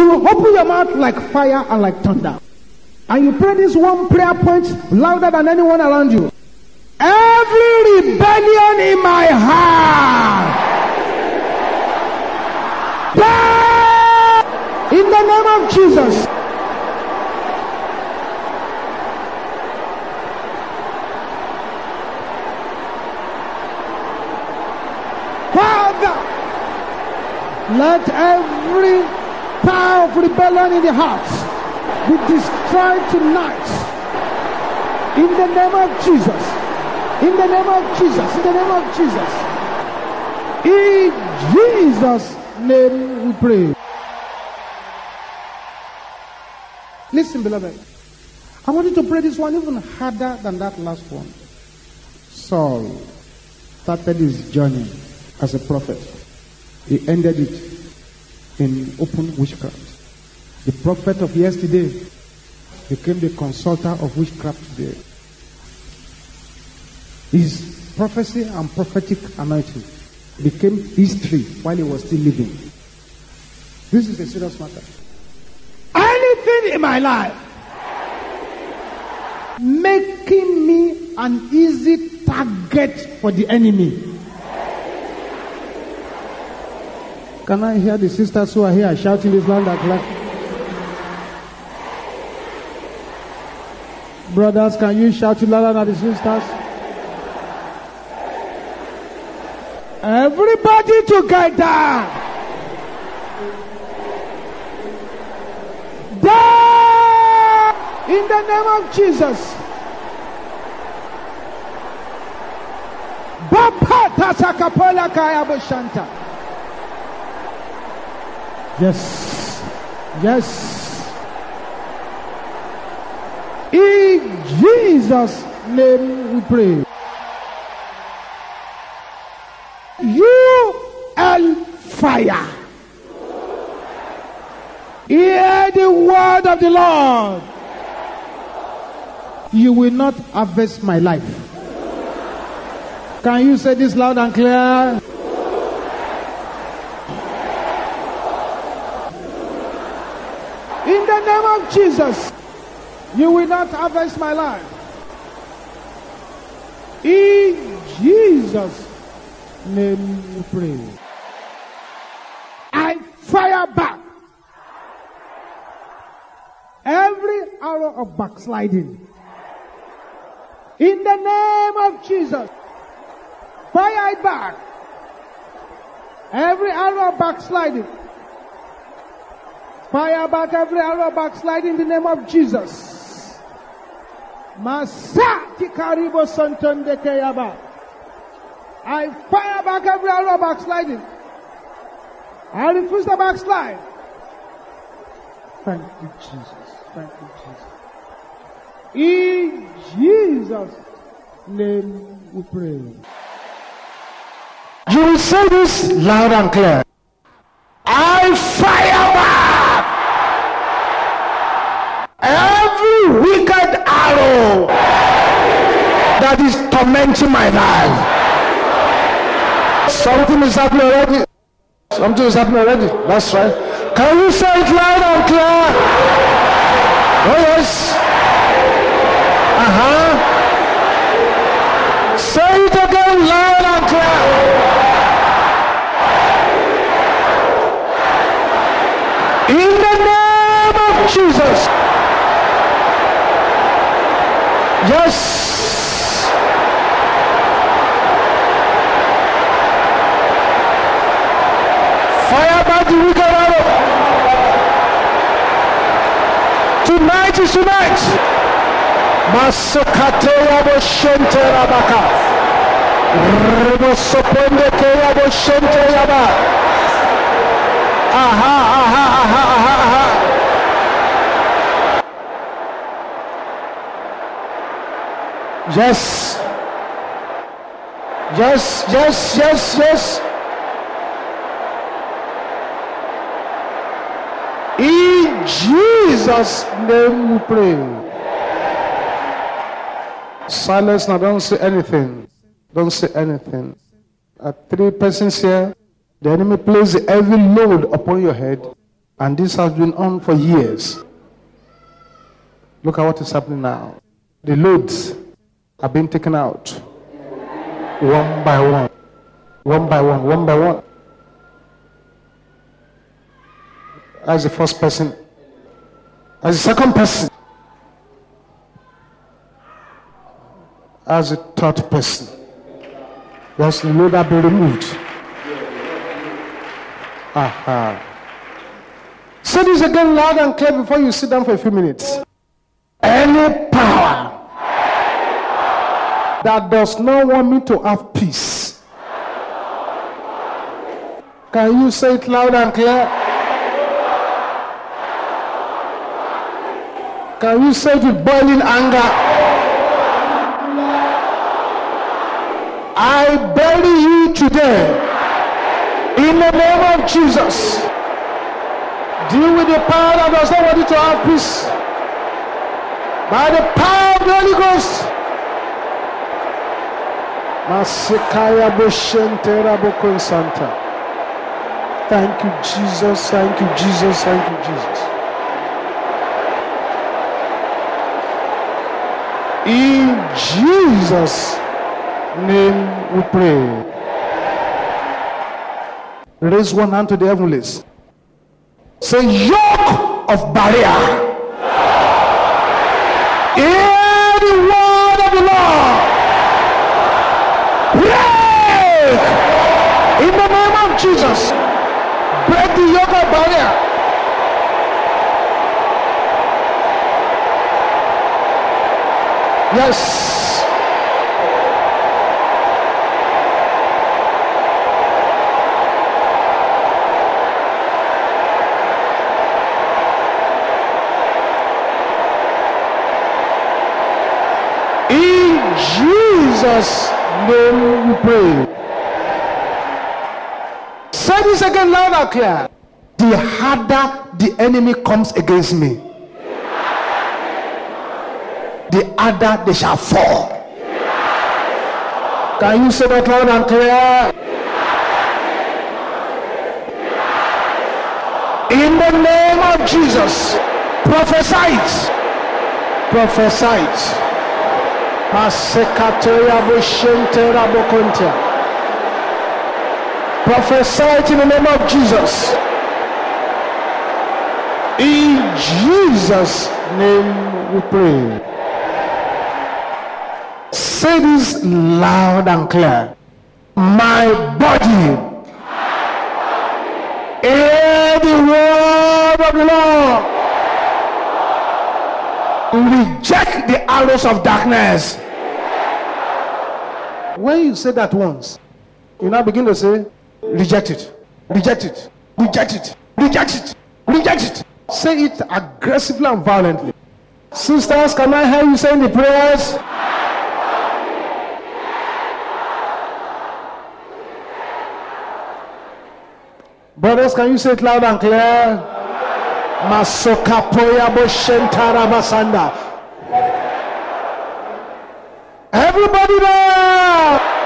You will open your mouth like fire and like thunder. And you pray this one prayer point louder than anyone around you. Every rebellion in my heart. Die in the name of Jesus. Father, let every of rebellion in the heart be destroyed tonight. In the name of Jesus. In the name of Jesus. In the name of Jesus. In Jesus' name we pray. Listen, beloved. I want you to pray this one even harder than that last one. Saul started his journey as a prophet. He ended it in open witchcraft. The prophet of yesterday became the consulter of witchcraft today. His prophecy and prophetic anointing became history while he was still living. This is a serious matter. Anything in my life making me an easy target for the enemy. Can I hear the sisters who are here shouting this loud and clear? Brothers, can you shout it louder than the sisters? Everybody together. Die in the name of Jesus. Bapata sakapola kaya bushanta. Yes. Yes. In Jesus' name we pray. You and fire. Hear the word of the Lord. You will not harvest my life. Can you say this loud and clear? In the name of Jesus, you will not harvest my life. In Jesus' name we pray. I fire back every arrow of backsliding. In the name of Jesus, fire back. Every arrow of backsliding. Fire back every arrow backsliding in the name of Jesus. Masaki karibo santonde keyaba. I fire back every arrow backsliding. I refuse to backslide. Thank you, Jesus. Thank you, Jesus. In Jesus' name we pray. You will say this loud and clear. I fire back every wicked arrow that is tormenting my life. Something is happening already. Something is happening already. That's right. Can you say it loud and clear? Oh yes. Uh huh. Say it again loud and clear. In the name of Jesus. Yes. Fire by the wicked. Tonight is tonight. Masakateya boshente rabaka. Rebosoponde keya boshente yaba. Aha, aha, aha, aha, aha. Yes. Yes, yes, yes, yes. In Jesus' name we pray. Silence now, don't say anything. Don't say anything. Three persons here, the enemy places a heavy load upon your head And this has been on for years. Look at what is happening now. The loads are being taken out one by one, one by one, one by one. As the first person, as the second person, as the third person. Does the load be removed? Aha. Say this again loud and clear before you sit down for a few minutes. Any power that does not want me to have peace. Can you say it loud and clear? Can you say it with boiling anger? I bury you today in the name of Jesus. Deal with the power that does not want you to have peace. By the power of the Holy Ghost. Masikaya Boshentera Bokonsanta. Thank you, Jesus. Thank you, Jesus. Thank you, Jesus. In Jesus' name we pray. Raise one hand to the heavenlies. Say, yoke of barrier. Break in the name of Jesus. Break the of barrier. Yes. In Jesus' name we pray. Say this again loud and clear. The harder the enemy comes against me, the harder they shall fall. Can you say that loud and clear? In the name of Jesus. Prophesy it. Masekatoya Bokontia. Prophesy it in the name of Jesus. In Jesus' name we pray. Say this loud and clear. My body. Hear the word of the Lord. Reject the arrows of darkness. When you say that once, you now begin to say, reject it, reject it, reject it, reject it, reject it. Say it aggressively and violently. Sisters, can I hear you saying the prayers? Brothers, can you say it loud and clear? Masoka poya boshentara basanda. Everybody there!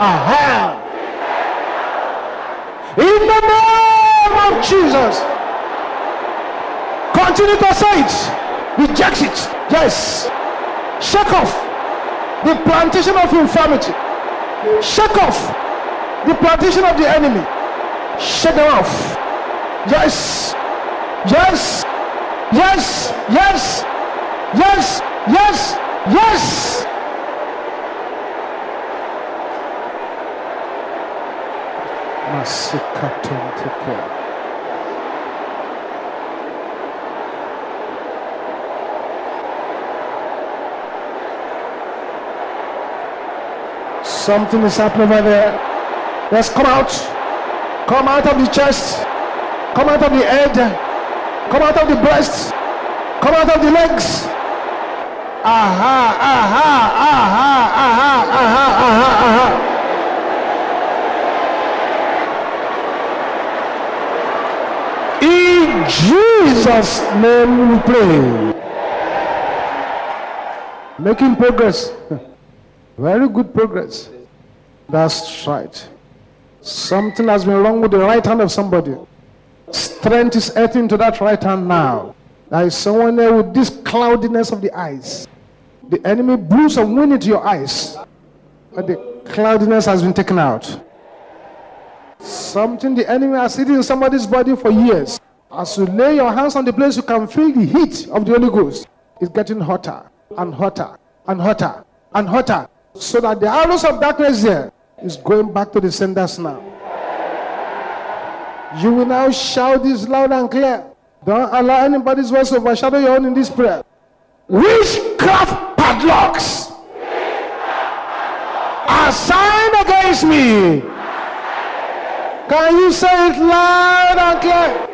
Aha! In the name of Jesus. Continue to say it. Reject it. Yes. Shake off the plantation of infirmity. Shake off the plantation of the enemy. Shake them off. Yes. Yes. Yes. Yes. Yes. Yes. Yes. Something is happening over there. Let's come out. Come out of the chest. Come out of the head. Come out of the breast. Come out of the legs. Aha, aha, aha, aha, aha, aha, aha. In Jesus' name we pray. Making progress. Very good progress. That's right. Something has been wrong with the right hand of somebody. Strength is entering to that right hand now. There is someone there with this cloudiness of the eyes. The enemy blew some wind into your eyes, but the cloudiness has been taken out. Something the enemy has hidden in somebody's body for years. As you lay your hands on the place, you can feel the heat of the Holy Ghost. It's getting hotter and hotter and hotter and hotter. So that the arrows of darkness there is going back to the senders now. You will now shout this loud and clear. Don't allow anybody's voice to overshadow your own in this prayer. Witchcraft padlocks are signed against me. Can you say it loud and clear?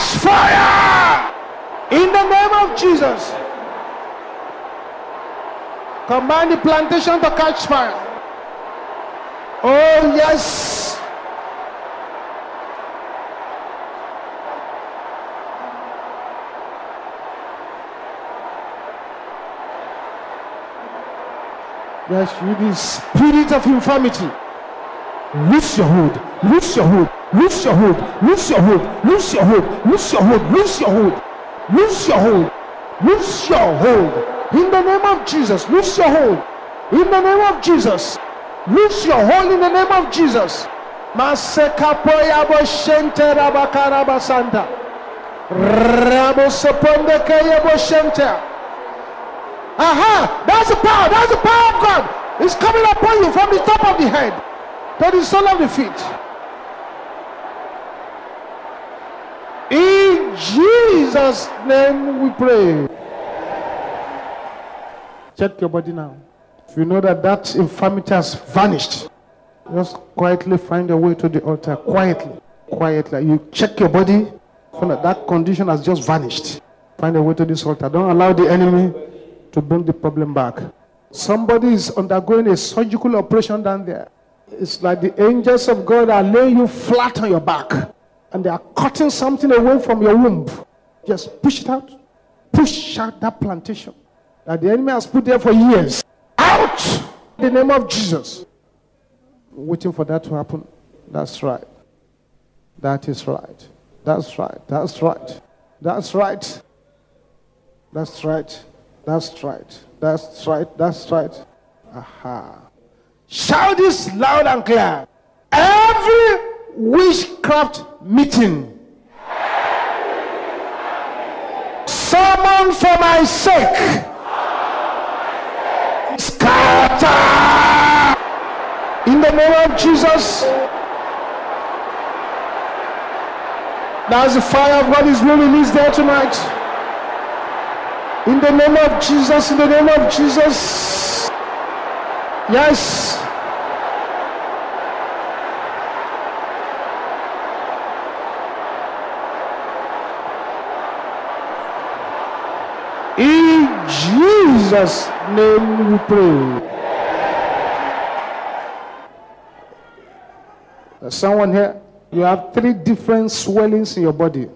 Catch fire in the name of Jesus. Command the plantation to catch fire. Oh, yes. Yes, you the spirit of infirmity. Loose your hold. Loose your hold. Loose your hold. Loose your hold. Loose your hold. Loose your hold. Loose your hold. Loose your hold. Loose your hold. In the name of Jesus. Loose your hold. In the name of Jesus. Loose your hold in the name of Jesus. Masekapoya boshente rabakaraba santa. Rabo soponde kaya boshente. Aha! That's the power. That's the power of God. It's coming upon you from the top of the head to the of the feet. In Jesus' name we pray. Check your body now. If you know that that infirmity has vanished, just quietly find a way to the altar. Quietly. Quietly. You check your body. Find that that condition has just vanished. Find a way to this altar. Don't allow the enemy to bring the problem back. Somebody is undergoing a surgical operation down there. It's like the angels of God are laying you flat on your back and they are cutting something away from your womb. Just push it out. Push out that plantation that the enemy has put there for years. Out! In the name of Jesus. Waiting for that to happen. That's right. That is right. That's right. That's right. That's right. That's right. That's right. That's right. That's right. Aha. Shout this loud and clear. Every witchcraft meeting. Summon for my sake. Scatter. In the name of Jesus. That's the fire of God is being released there tonight. In the name of Jesus, in the name of Jesus. Yes. In Jesus' name we pray. There's someone here, you have three different swellings in your body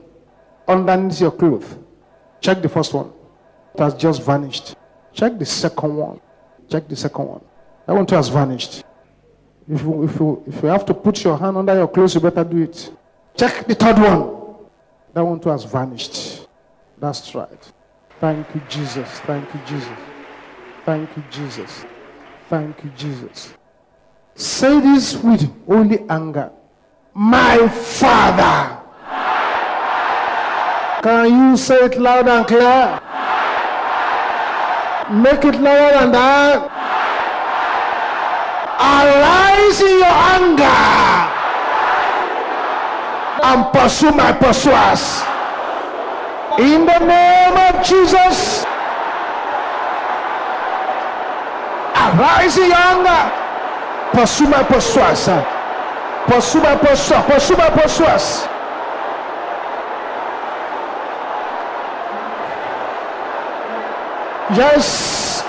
underneath your clothes. Check the first one. It has just vanished. Check the second one. Check the second one. That one too has vanished. If you, if, you, if you have to put your hand under your clothes, you better do it. Check the third one. That one too has vanished. That's right. Thank you, Jesus. Thank you, Jesus. Thank you, Jesus. Thank you, Jesus. Say this with holy anger. My Father. Can you say it loud and clear? Make it louder than that. Arise in your anger and pursue my pursuers. In the name of Jesus. Arise in your anger. Pursue my pursuers. Pursue my pursuers. Pursue my pursuers. Yes.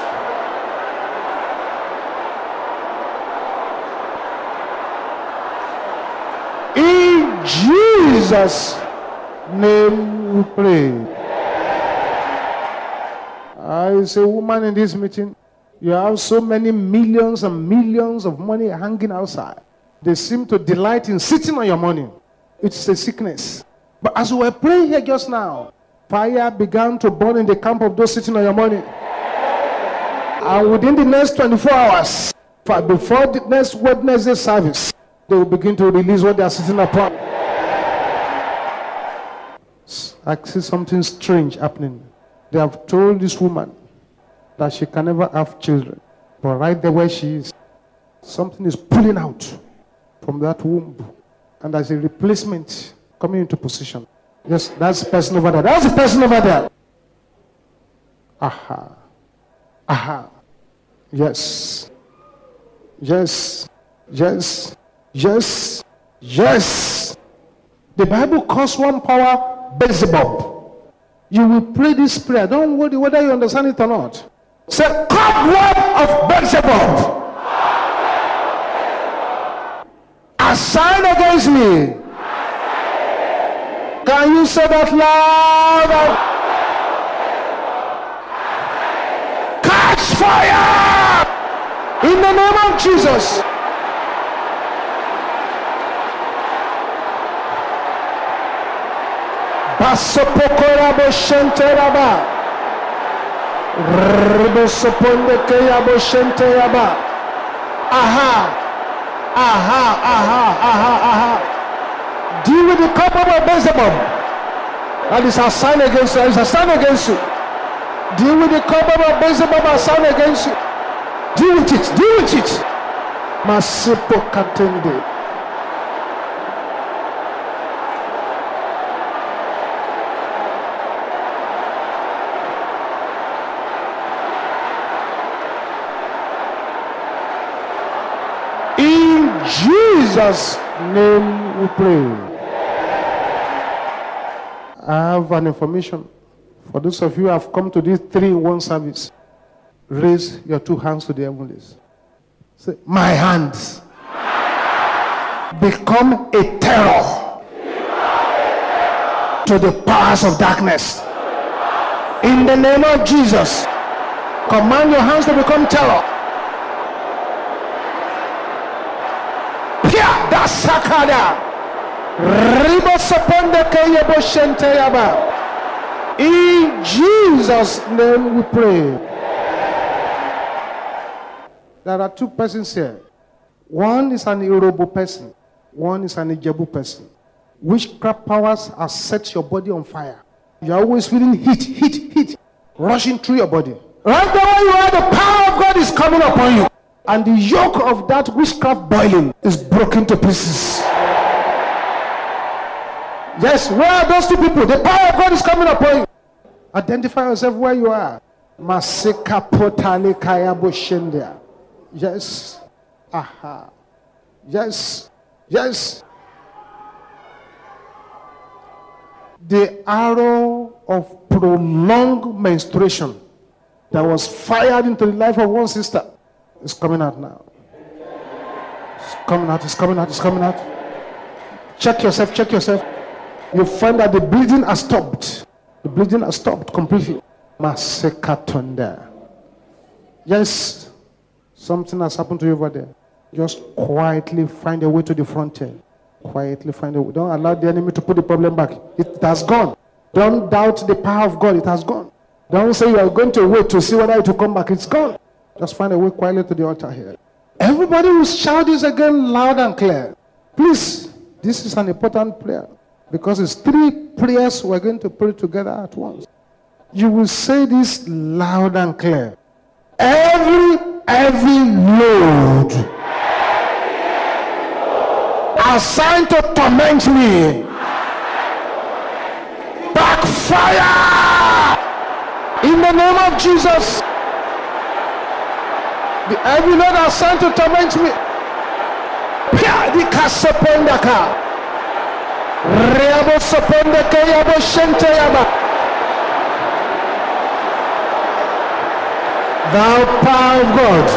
In Jesus' name we pray. I a woman in this meeting. You have so many millions and millions of money hanging outside. They seem to delight in sitting on your money. It's a sickness. But as we were praying here just now, fire began to burn in the camp of those sitting on your money. And within the next 24 hours, before the next Wednesday service, they will begin to release what they are sitting upon. I see something strange happening. They have told this woman that she can never have children. But right there where she is, something is pulling out from that womb. And there's a replacement coming into position. Yes, that's the person over there. That's the person over there. Aha. Aha. Yes. Yes. Yes. Yes. Yes. The Bible calls one power Beelzebub. You will pray this prayer. Don't worry whether you understand it or not. Say, cobweb of Beelzebub. Assigned against me. Can you say that loud? Catch fire! In the name of Jesus. Basopokora shenteraba. Ribosoponde shenteraba. Aha. Aha, aha, aha, aha. Deal with the cup of Beelzebub. That is a sign against you. That is a sign against you. Deal with the cup of Beelzebub a sign against you. Deal with it. Deal with it. Masipo katende. Jesus' name we pray. I have an information for those of you who have come to this three in one service. Raise your two hands to the heavens. Say, My hands become a terror to the powers of darkness. In the name of Jesus, command your hands to become terror. In Jesus' name we pray. There are two persons here. One is an Yoruba person. One is an Ijebu person. Witchcraft powers have set your body on fire. You're always feeling heat, heat, heat, rushing through your body. Right now, you are, the power of God is coming upon you. And the yoke of that witchcraft boiling is broken to pieces. Yes, where are those two people? The power of God is coming upon you. Identify yourself where you are. Masika potale kaya boshendia. Yes. Aha. Yes. Yes. The arrow of prolonged menstruation that was fired into the life of one sister is coming out now. It's coming out, it's coming out, it's coming out. Check yourself, check yourself. You find that the bleeding has stopped. The bleeding has stopped completely. Masekatonda. Yes, something has happened to you over there. Just quietly find a way to the frontier. Quietly find a way. Don't allow the enemy to put the problem back. It has gone. Don't doubt the power of God. It has gone. Don't say you are going to wait to see whether it will come back. It's gone. Just find a way quietly to the altar here. Everybody will shout this again loud and clear. Please, this is an important prayer because it's three prayers we're going to pray together at once. You will say this loud and clear. Every, every load assigned to torment me, backfire in the name of Jesus. The every load assigned to torment me. Pia di kasopondaka. Reabo sopondeke yabo shente yaba. Thou power of God,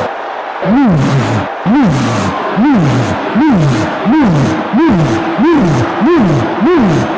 move, move, move, move, move, move, move, move, move,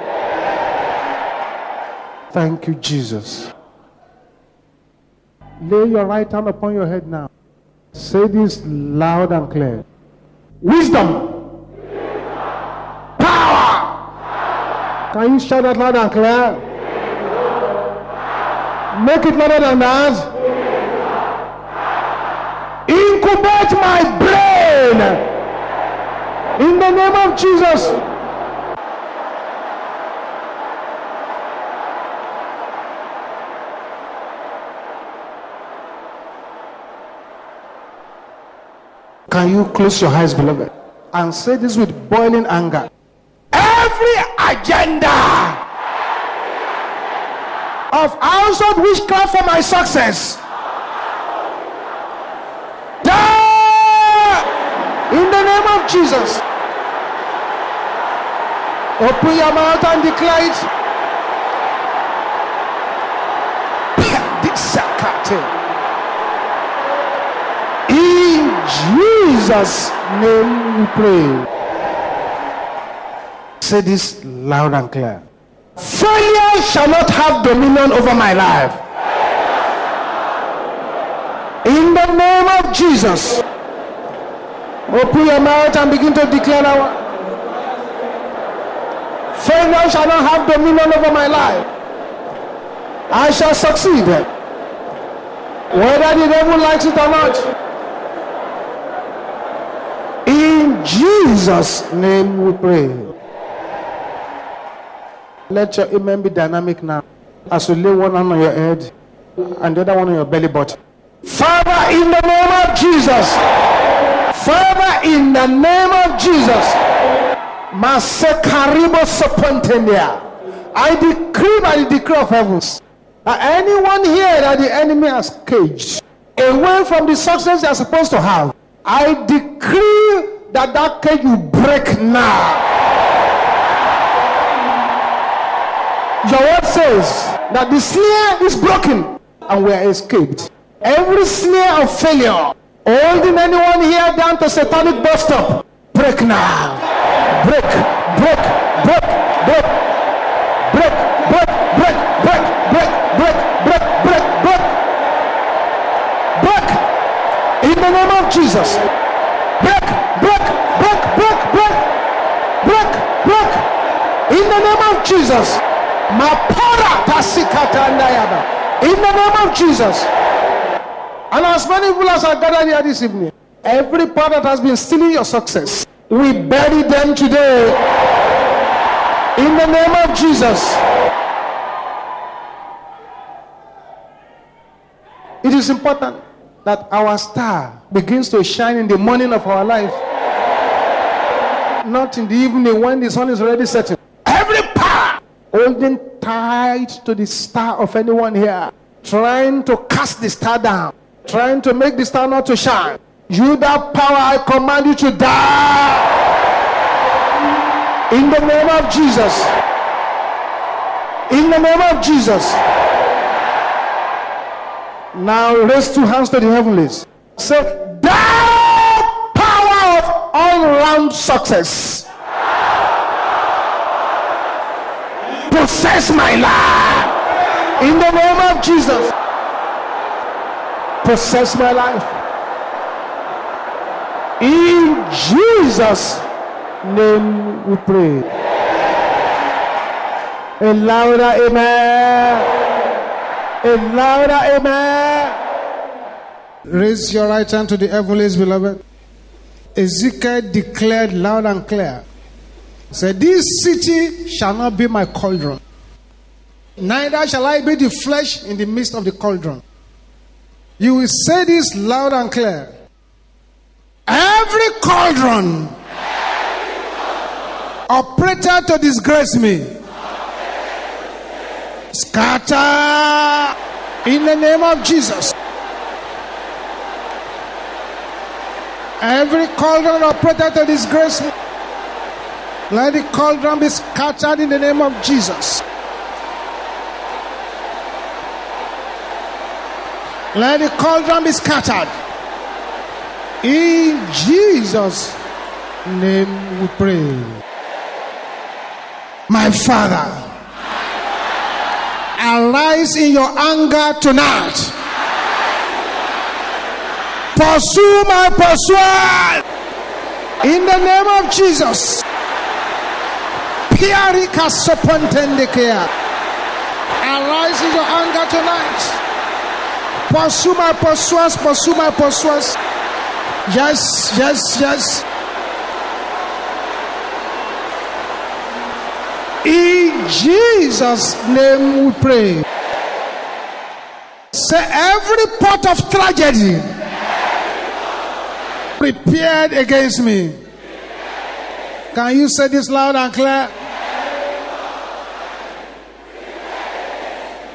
Thank you, Jesus. Lay your right hand upon your head now. Say this loud and clear. Wisdom. Power. Can you shout that loud and clear? Wisdom. Make it louder than that. Incubate my brain. In the name of Jesus. Can you close your eyes, beloved, and say this with boiling anger? Every agenda of household witchcraft for my success, in the name of Jesus. Open your mouth and declare it. In Jesus' name we pray. Say this loud and clear. Failure shall not have dominion over my life. In the name of Jesus. Open your mouth and begin to declare now. Failure shall not have dominion over my life. I shall succeed. Whether the devil likes it or not. In Jesus' name we pray. Let your amen be dynamic now. As you lay one hand on your head and the other one on your belly button. Father, in the name of Jesus. Father, in the name of Jesus. Masekaribo Sopontendia. I decree by the decree of heavens that anyone here that the enemy has caged away from the success they are supposed to have, I decree that that cage will break now. Your word says that the snare is broken and we are escaped. Every snare of failure holding anyone here down to satanic bus stop, break now. Break, break, break, break, break, break, break, break, break, break, break, break, break, break. In the name of Jesus. Break, break, break, break. In the name of Jesus. Mapora tasikata ndayaba. In the name of Jesus. And as many people as are gathered here this evening, every part that has been stealing your success, we bury them today. In the name of Jesus. It is important that our star begins to shine in the morning of our life, not in the evening when the sun is already setting. Every power holding tight to the star of anyone here, trying to cast the star down, trying to make the star not to shine. You, that power, I command you to die. In the name of Jesus. In the name of Jesus. Now raise two hands to the heavenlies. Say, of all round success. Possess my life. In the name of Jesus. Possess my life. In Jesus' name we pray. A louder amen. A louder amen. Raise your right hand to the heavens, beloved. Ezekiel declared loud and clear. Said, This city shall not be my cauldron, neither shall I be the flesh in the midst of the cauldron. You will say this loud and clear. Every cauldron operator to disgrace me, scatter in the name of Jesus. Every cauldron operator to disgrace me, Let the cauldron be scattered in the name of Jesus. Let the cauldron be scattered. In Jesus' name we pray. My Father, arise in your anger tonight. Pursue my pursuer in the name of Jesus. Piarika sopontendekea. Arise in your anger tonight. Pursue my pursuers, pursue my pursuers. Yes, yes, yes. In Jesus' name we pray. Say every pot of tragedy prepared against me. Can you say this loud and clear?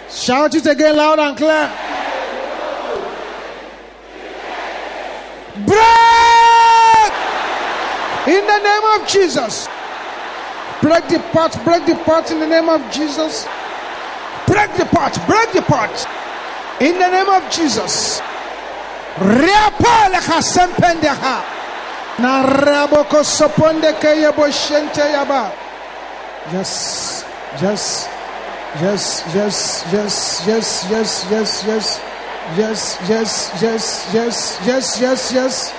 Shout it again loud and clear. Break in the name of Jesus. Break the pot, break the pot in the name of Jesus. Break the pot, break the pot in the name of Jesus. Riapale kasempendeha. Na raboko soponde keye boshente yaba. Yes, yes, yes, yes, yes, yes, yes, yes, yes. Yes, yes, yes, yes, yes, yes, yes.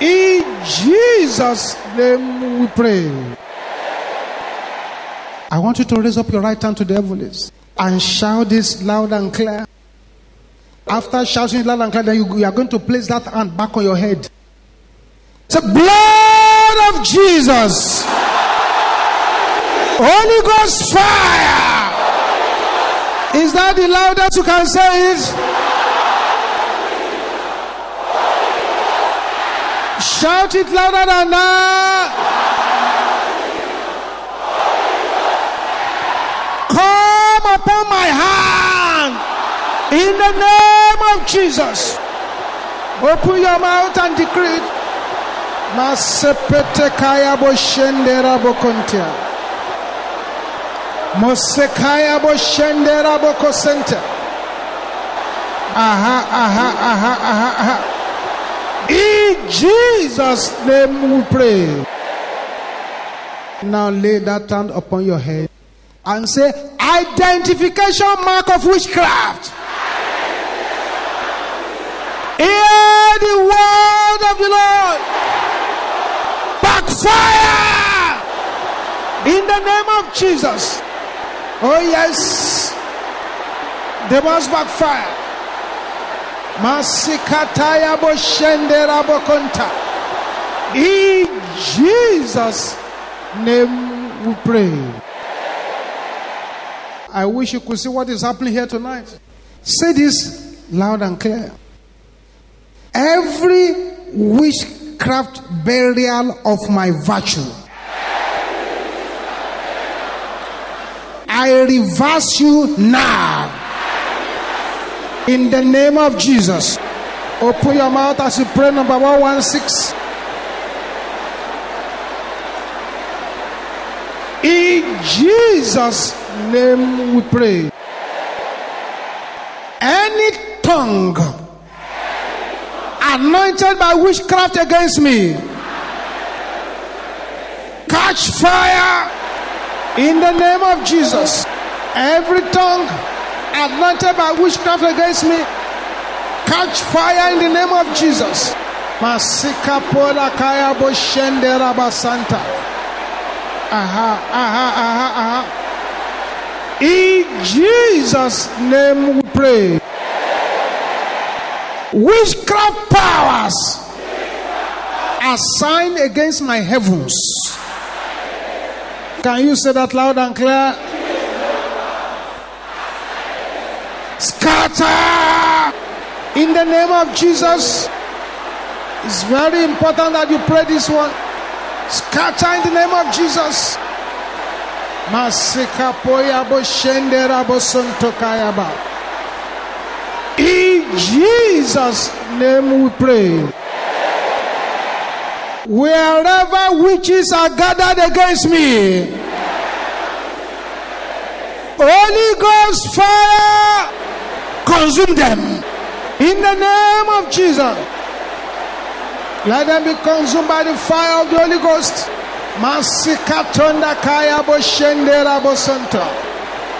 In Jesus' name we pray. I want you to raise up your right hand to the heavens and shout this loud and clear. After shouting loud and clear, then you, you are going to place that hand back on your head. Say, blood of Jesus. Holy Ghost fire. Is that the loudest you can say it? Shout it louder than that. Come upon my hand in the name of Jesus. Open your mouth and decree it. Kaya boshendera bokontia. Mosekaya bokosente. Aha, aha, aha, aha, aha. In Jesus' name we pray. Now lay that hand upon your head and say, Identification mark of witchcraft. Hear the word of the Lord. Backfire in the name of Jesus. Oh, yes, they must backfire. Masikataya boshendera bokonta. In Jesus' name we pray. I wish you could see what is happening here tonight. Say this loud and clear. Every witchcraft burial of my virtue, I reverse you now. In the name of Jesus. Open your mouth as you pray. Number 116. In Jesus' name we pray. Any tongue anointed by witchcraft against me, catch fire in the name of Jesus. Every tongue anointed by witchcraft against me, catch fire in the name of Jesus. Masika pola kaya boshende. Aha, aha, aha, aha. In Jesus' name we pray. Witchcraft powers assigned against my heavens. Can you say that loud and clear? Scatter in the name of Jesus. It's very important that you pray this one. Scatter in the name of Jesus. Masika poya bo shendera bo. In Jesus' name we pray. Wherever witches are gathered against me, Holy Ghost fire, consume them. In the name of Jesus. Let them be consumed by the fire of the Holy Ghost. Masikatonda kaya bo shendera bo. Aha,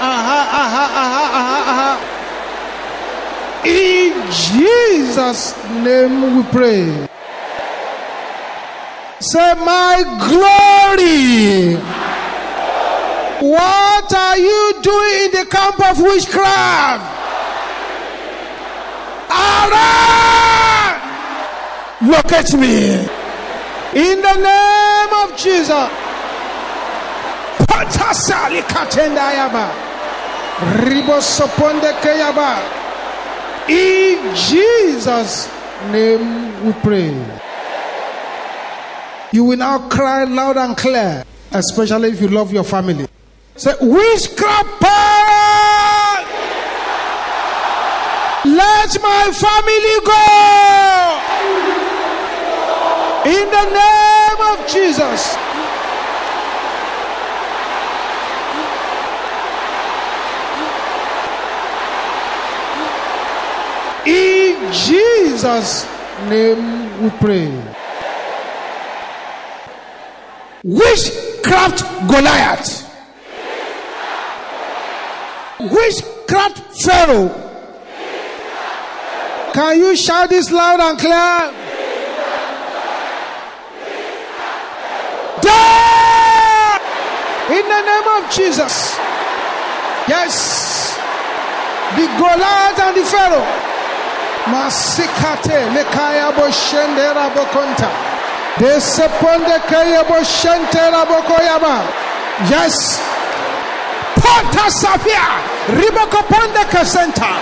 aha, aha, aha, aha. In Jesus' name we pray. Say, My glory. What are you doing in the camp of witchcraft? Arise! at me. In the name of Jesus. Patasali katenda yaba. Ribosoponde keyaba. In Jesus' name we pray. You will now cry loud and clear, especially if you love your family. Say, witchcraft power! Let my family go! In the name of Jesus. In Jesus' name we pray. Witchcraft Goliath. Witchcraft Pharaoh. Can you shout this loud and clear? In the name of Jesus. Yes. The Goliath and the Pharaoh. Masikate lekaya boshendera bokonta. Deseponde kaya boshentera bokoyaba. Yes. Ponta Safia. Ribokoponde Kasenta.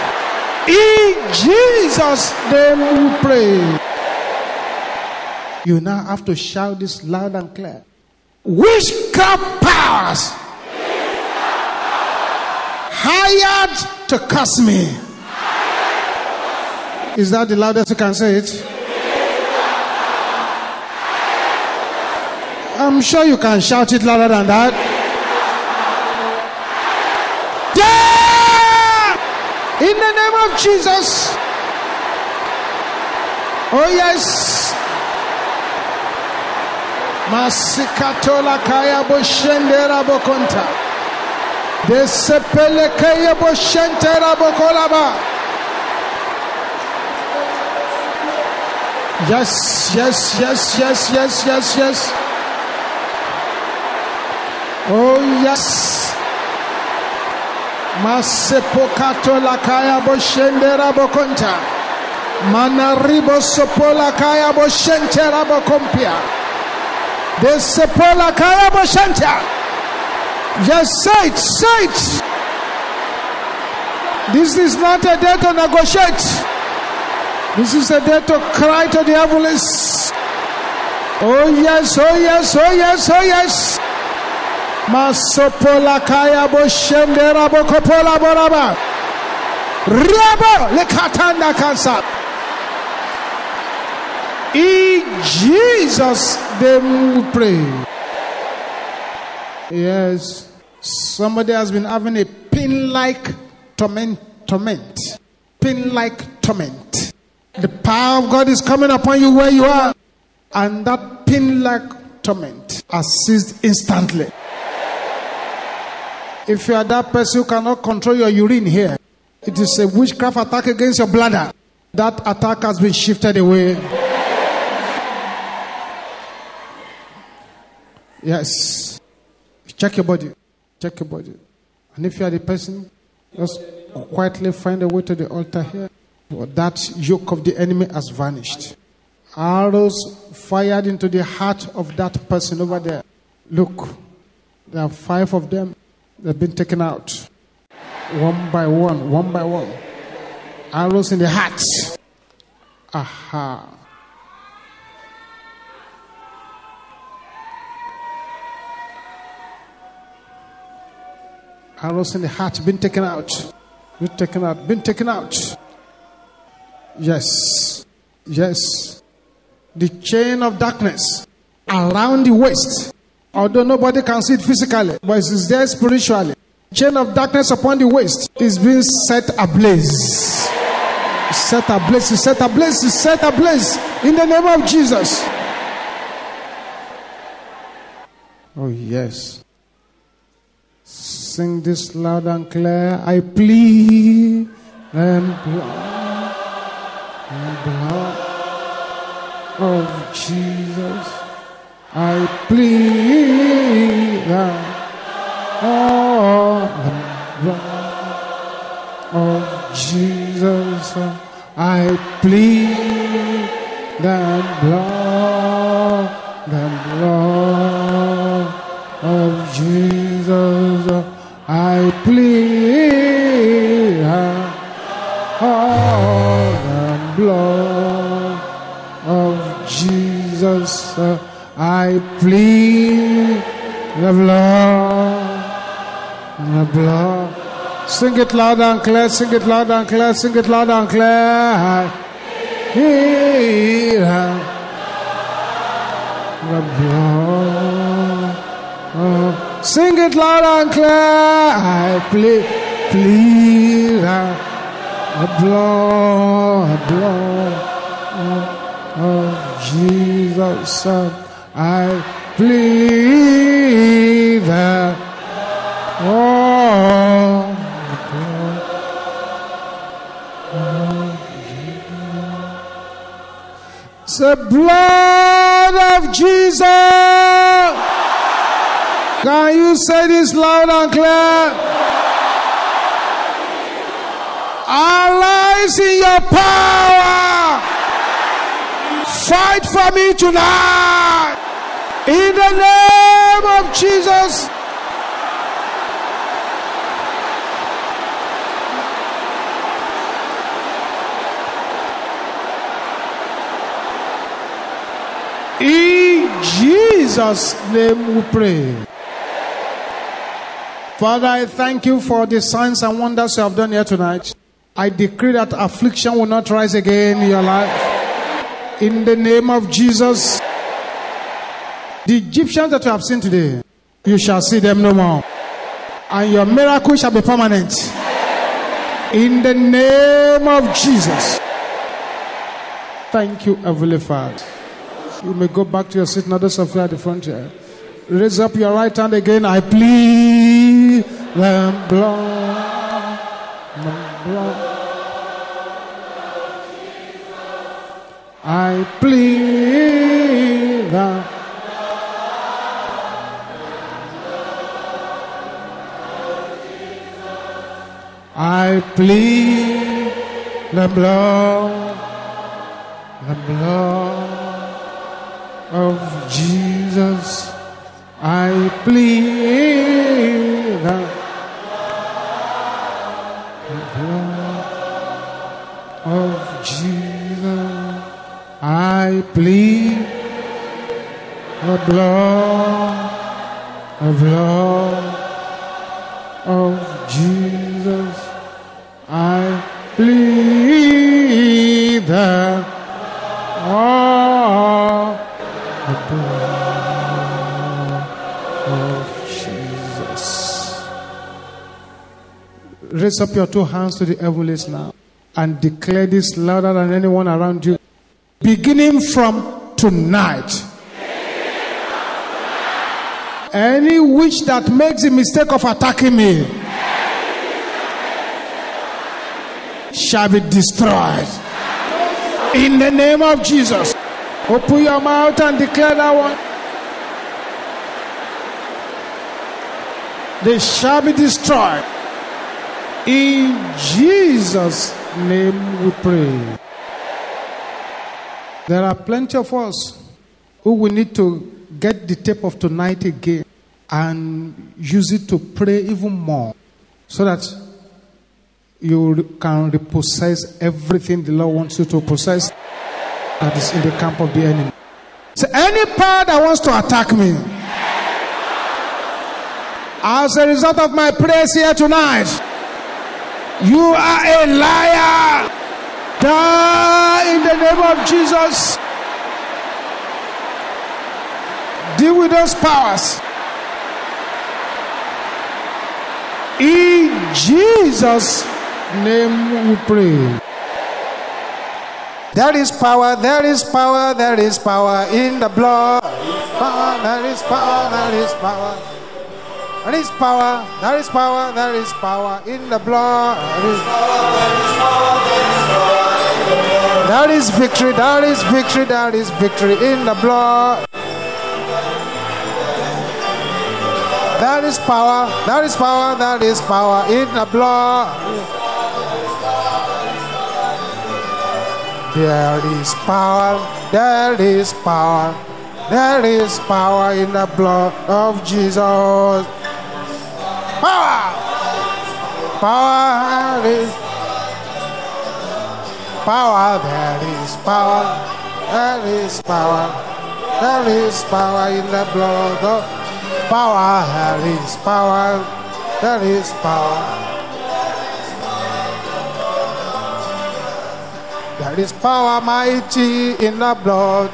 In Jesus' name we pray. You now have to shout this loud and clear. Witchcraft powers hired to curse me. Is that the loudest you can say it? I'm sure you can shout it louder than that. Yeah! In the name of Jesus. Oh, yes. Masikatola kaya boshendera bokonta. Desepele kaya boshentera bokolaba. Yes, yes, yes, yes, yes, yes, yes. Oh, yes. Masepokato la kaya boshendera bokonta. Manaribo sopola kaya boshentera bokompia. De sepola kaya boshenta. Yes, say it, say it. This is not a day to negotiate. This is a day to cry to the heavens. Oh yes, oh yes, oh yes, oh yes. Masopola kaya boshendera bokopola boraba. Riabo lekatanda kansa. In Jesus' name we pray. Yes, somebody has been having a pin-like torment, torment, pin-like torment. The power of God is coming upon you where you are, and that pin-like torment has ceased instantly. If you are that person who cannot control your urine here, it is a witchcraft attack against your bladder. That attack has been shifted away. Yes. Check your body. Check your body. And if you are the person, just quietly find a way to the altar here. That yoke of the enemy has vanished. Arrows fired into the heart of that person over there. Look, there are five of them. They've been taken out. One by one, one by one. Arrows in the heart. Aha. Arrows in the heart been taken out. Been taken out. Been taken out. Yes. Yes. The chain of darkness around the waist. Although nobody can see it physically, but it is there spiritually. Chain of darkness upon the waist is being set ablaze. Set ablaze, set ablaze, set ablaze in the name of Jesus. Oh, yes. Sing this loud and clear. I plead and and blood of Jesus. I plead that the blood of Jesus. I plead that blood, that blood of Jesus. I plead Jesus. I plead the blood, the blood. Sing it loud and clear, sing it loud and clear, sing it loud and clear. I plead the blood. Oh, sing it loud and clear. I plead, plead the blood, the blood of Jesus. I plead that oh, the blood of Jesus. Can you say this loud and clear? Our lives in your power. Fight for me tonight. In the name of Jesus. In Jesus' name we pray. Father, I thank you for the signs and wonders you have done here tonight. I decree that affliction will not rise again in your life. In the name of Jesus, the Egyptians that you have seen today, you shall see them no more. And your miracle shall be permanent. In the name of Jesus. Thank you, Heavenly Father. You may go back to your seat, of you at the front here. Raise up your right hand again. I plead the blood. I plead the Jesus I plead the blood, the blood of Jesus. I plead the blood of Jesus. I plead the blood, of blood of Jesus. I plead the oh, the blood of Jesus. Raise up your two hands to the heavens now and declare this louder than anyone around you. Beginning from tonight. Any witch that makes the mistake of attacking me shall be destroyed. In the name of Jesus. Open your mouth and declare that one. They shall be destroyed. In Jesus' name we pray. There are plenty of us who will need to get the tape of tonight again and use it to pray even more so that you can repossess everything the Lord wants you to possess that is in the camp of the enemy. So, any power that wants to attack me, as a result of my prayers here tonight, you are a liar. Die in the name of Jesus. Deal with those powers. In Jesus' name we pray. There is power, there is power, there is power in the blood. Power, there is power, there is power. There is power, there is power, there is power in the blood. There is victory, there is victory, there is victory that is victory, that is victory in the blood. That is power, that is power, that is power in the blood. There is power, there is power, there is power in the blood of Jesus. Power! Power is power, there is power, there is power, there is power in the blood of power, there is power, there is power. There is power mighty in the blood.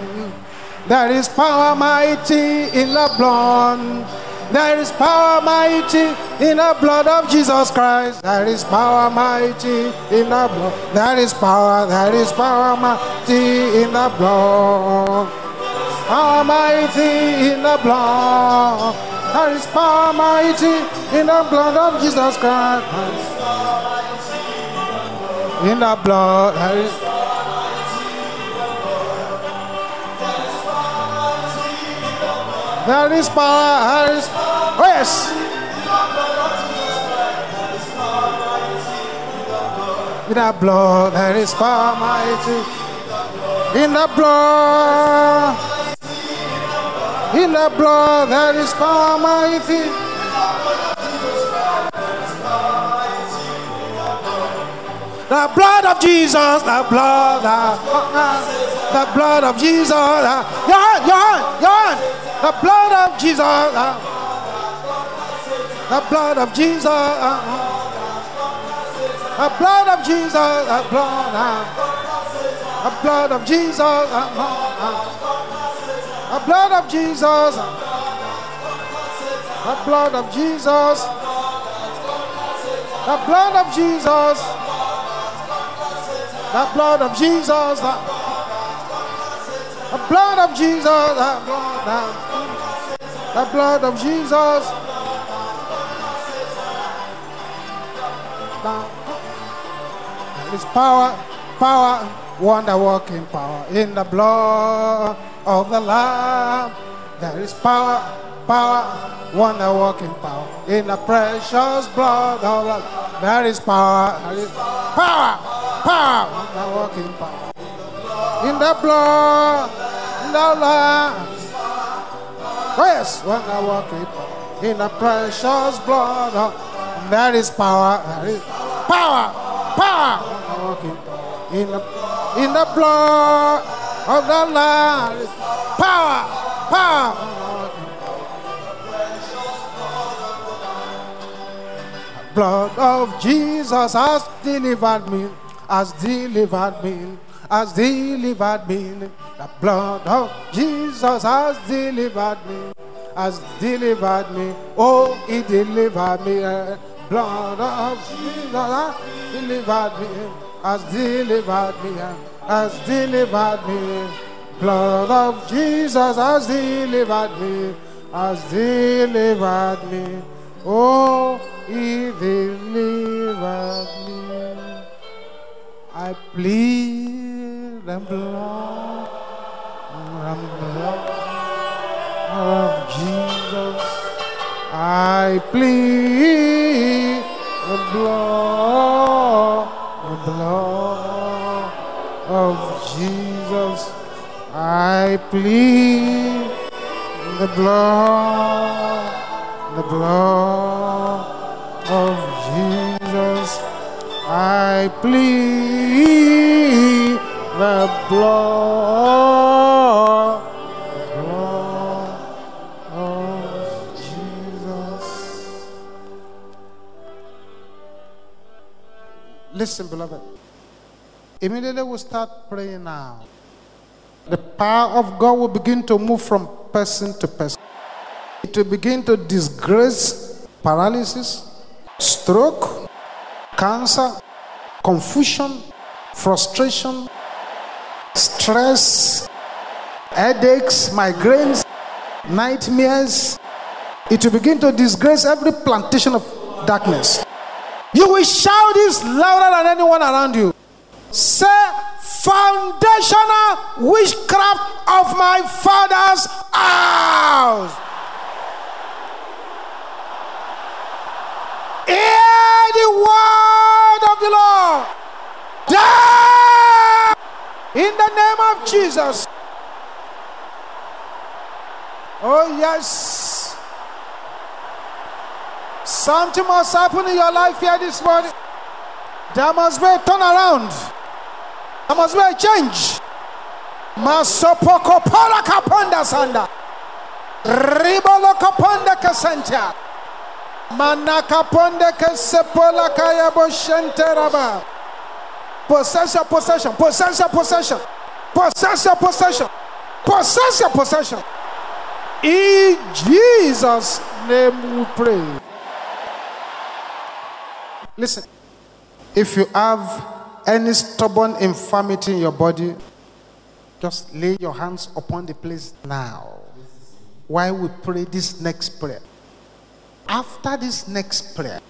There is power mighty in the blood. There is power mighty in the blood of Jesus Christ. There is power mighty in the blood. There is power, there is power mighty in the blood. Power mighty in the blood. There is power mighty in the blood of Jesus Christ. In the blood, there is There is power. There is oh, yes. In the blood, there is power mighty. In the blood. In the blood, there is power mighty. The blood of Jesus, the blood, the, the blood of Jesus. Your hand, your hand, your hand. The blood of Jesus. Uh, the blood of Jesus. Uh, the blood of Jesus. The blood. Uh, the blood of Jesus. The blood of Jesus. The blood of Jesus. The blood of Jesus. The blood of Jesus. The blood of Jesus. The blood. The blood of Jesus. There is power, power, wonder working power in the blood of the Lamb. There is power, power, wonder working power in the precious blood of the Lamb. There is power, there is power, power, wonder working power in the blood, in the Lamb. Yes, when I walk in, in the precious blood, uh, there is power, there is power, power. When I walk in, in the in the blood of the Lamb, power, power. blood of Jesus has delivered me, has delivered me has delivered me. The blood of Jesus has delivered me. Has delivered me. Oh, he delivered me. Blood of Jesus has delivered me. Has delivered me. Has delivered me. Blood of Jesus has delivered me. Has delivered me. Oh, he delivered me. I plead the blood, the blood of Jesus. I plead the blood, the blood of Jesus. I plead the blood, the blood of Jesus. I plead the blood, of Jesus. Listen, beloved. Immediately we start praying now. The power of God will begin to move from person to person. it will begin to disgrace paralysis, stroke, cancer, confusion, frustration, stress, headaches, migraines, nightmares. It will begin to disgrace every plantation of darkness. You will shout this louder than anyone around you. Say, foundational witchcraft of my father's house. Hear the word of the Lord. Die in the name of Jesus. Oh, yes. Something must happen in your life here this morning. There must be a turnaround. There must be a change. Masopoko para kapanda sanda. Ribolo kapanda kasanta. Manakaponde kesepola kaya boshenteraba. Possession, possession, possession, possession. Possession, possession. Possession, possession. In Jesus' name we pray. Listen, if you have any stubborn infirmity in your body, just lay your hands upon the place now. While we pray this next prayer. After this next prayer,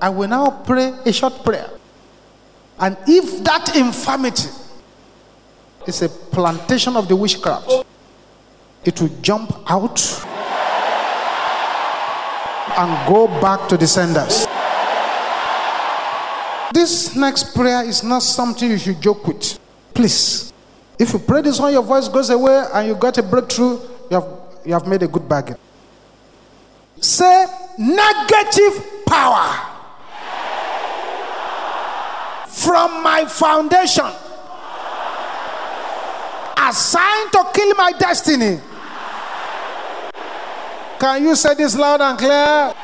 I will now pray a short prayer. And if that infirmity is a plantation of the witchcraft, it will jump out and go back to the senders. This next prayer is not something you should joke with. Please. If you pray this one, your voice goes away and you got a breakthrough, you have, you have made a good bargain. Say negative power from my foundation assigned to kill my destiny. Can you say this loud and clear?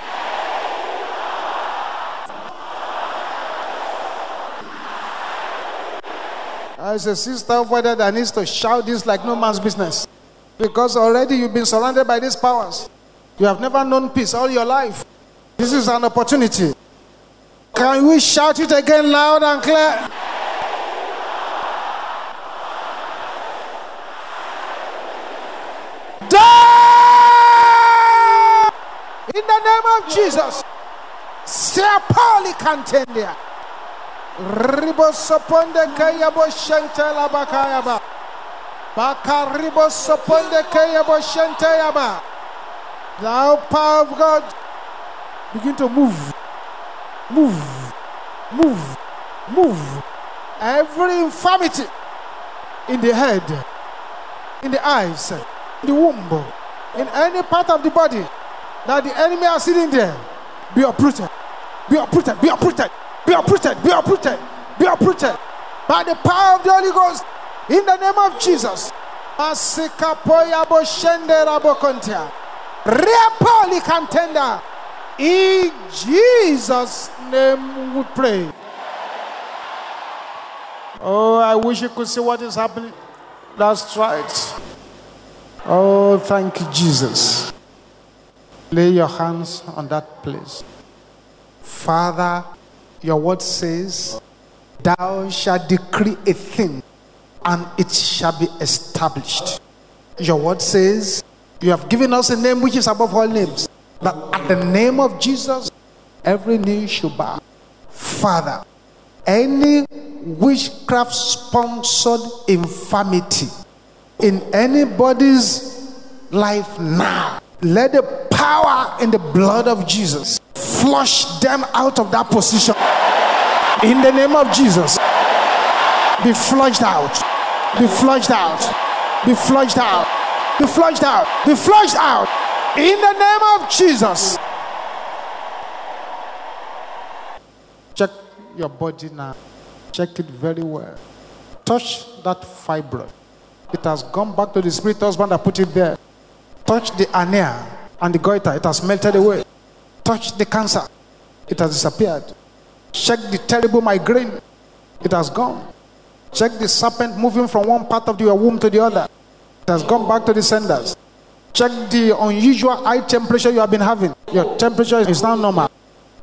As a sister over there that needs to shout this like no man's business. Because already you've been surrounded by these powers. You have never known peace all your life. This is an opportunity. Can we shout it again loud and clear? Die! In the name of Jesus. Sepali cantendia. Ribo soponde kayabo shantela bakayaba. Baka ribo soponde kayabo shantayaba. Thou power of God begin to move move, move, move. Every infirmity in the head, in the eyes, in the womb, in any part of the body that the enemy are sitting there, be uprooted, be uprooted, be uprooted, be uprooted, be uprooted, be uprooted by the power of the Holy Ghost in the name of Jesus. Masika poya boshende rabokontia. Repoli contender. In Jesus' name we pray. Oh, I wish you could see what is happening. That's right. Oh, thank you, Jesus. Lay your hands on that place. Father, your word says, Thou shalt decree a thing, and it shall be established. Your word says, You have given us a name which is above all names that at the name of Jesus, every knee should bow. Father, any witchcraft sponsored infirmity in anybody's life now, let the power in the blood of Jesus flush them out of that position. In the name of Jesus, be flushed out, be flushed out, be flushed out, be flushed out, be flushed out. In the name of Jesus. Check your body now. Check it very well. Touch that fibroid. It has gone back to the spirit husband that put it there. Touch the hernia and the goiter. It has melted away. Touch the cancer. It has disappeared. Check the terrible migraine. It has gone. Check the serpent moving from one part of your womb to the other. It has gone back to the senders. Check the unusual high temperature you have been having. Your temperature is now normal.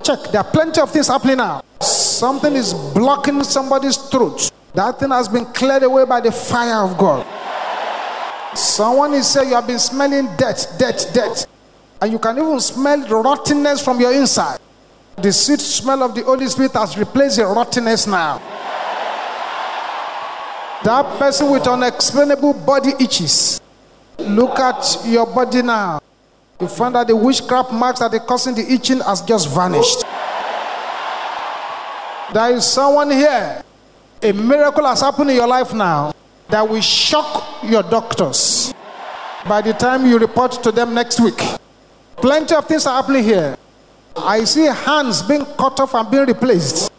Check. There are plenty of things happening now. Something is blocking somebody's throat. That thing has been cleared away by the fire of God. Someone is saying you have been smelling death, death, death. And you can even smell rottenness from your inside. The sweet smell of the Holy Spirit has replaced the rottenness now. That person with unexplainable body itches. Look at your body now. You find that the witchcraft marks that are causing the itching has just vanished. There is someone here. A miracle has happened in your life now that will shock your doctors by the time you report to them next week. Plenty of things are happening here. I see hands being cut off and being replaced.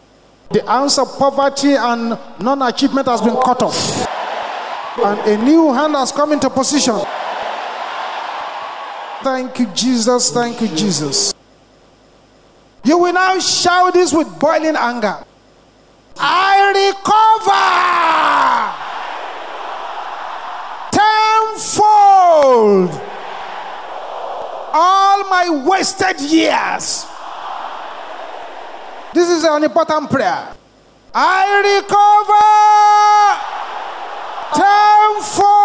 The hands of poverty and non achievement has been cut off. And a new hand has come into position. Thank you, Jesus. Thank you, Jesus. You will now shout this with boiling anger. I recover tenfold all my wasted years. This is an important prayer. I recover tenfold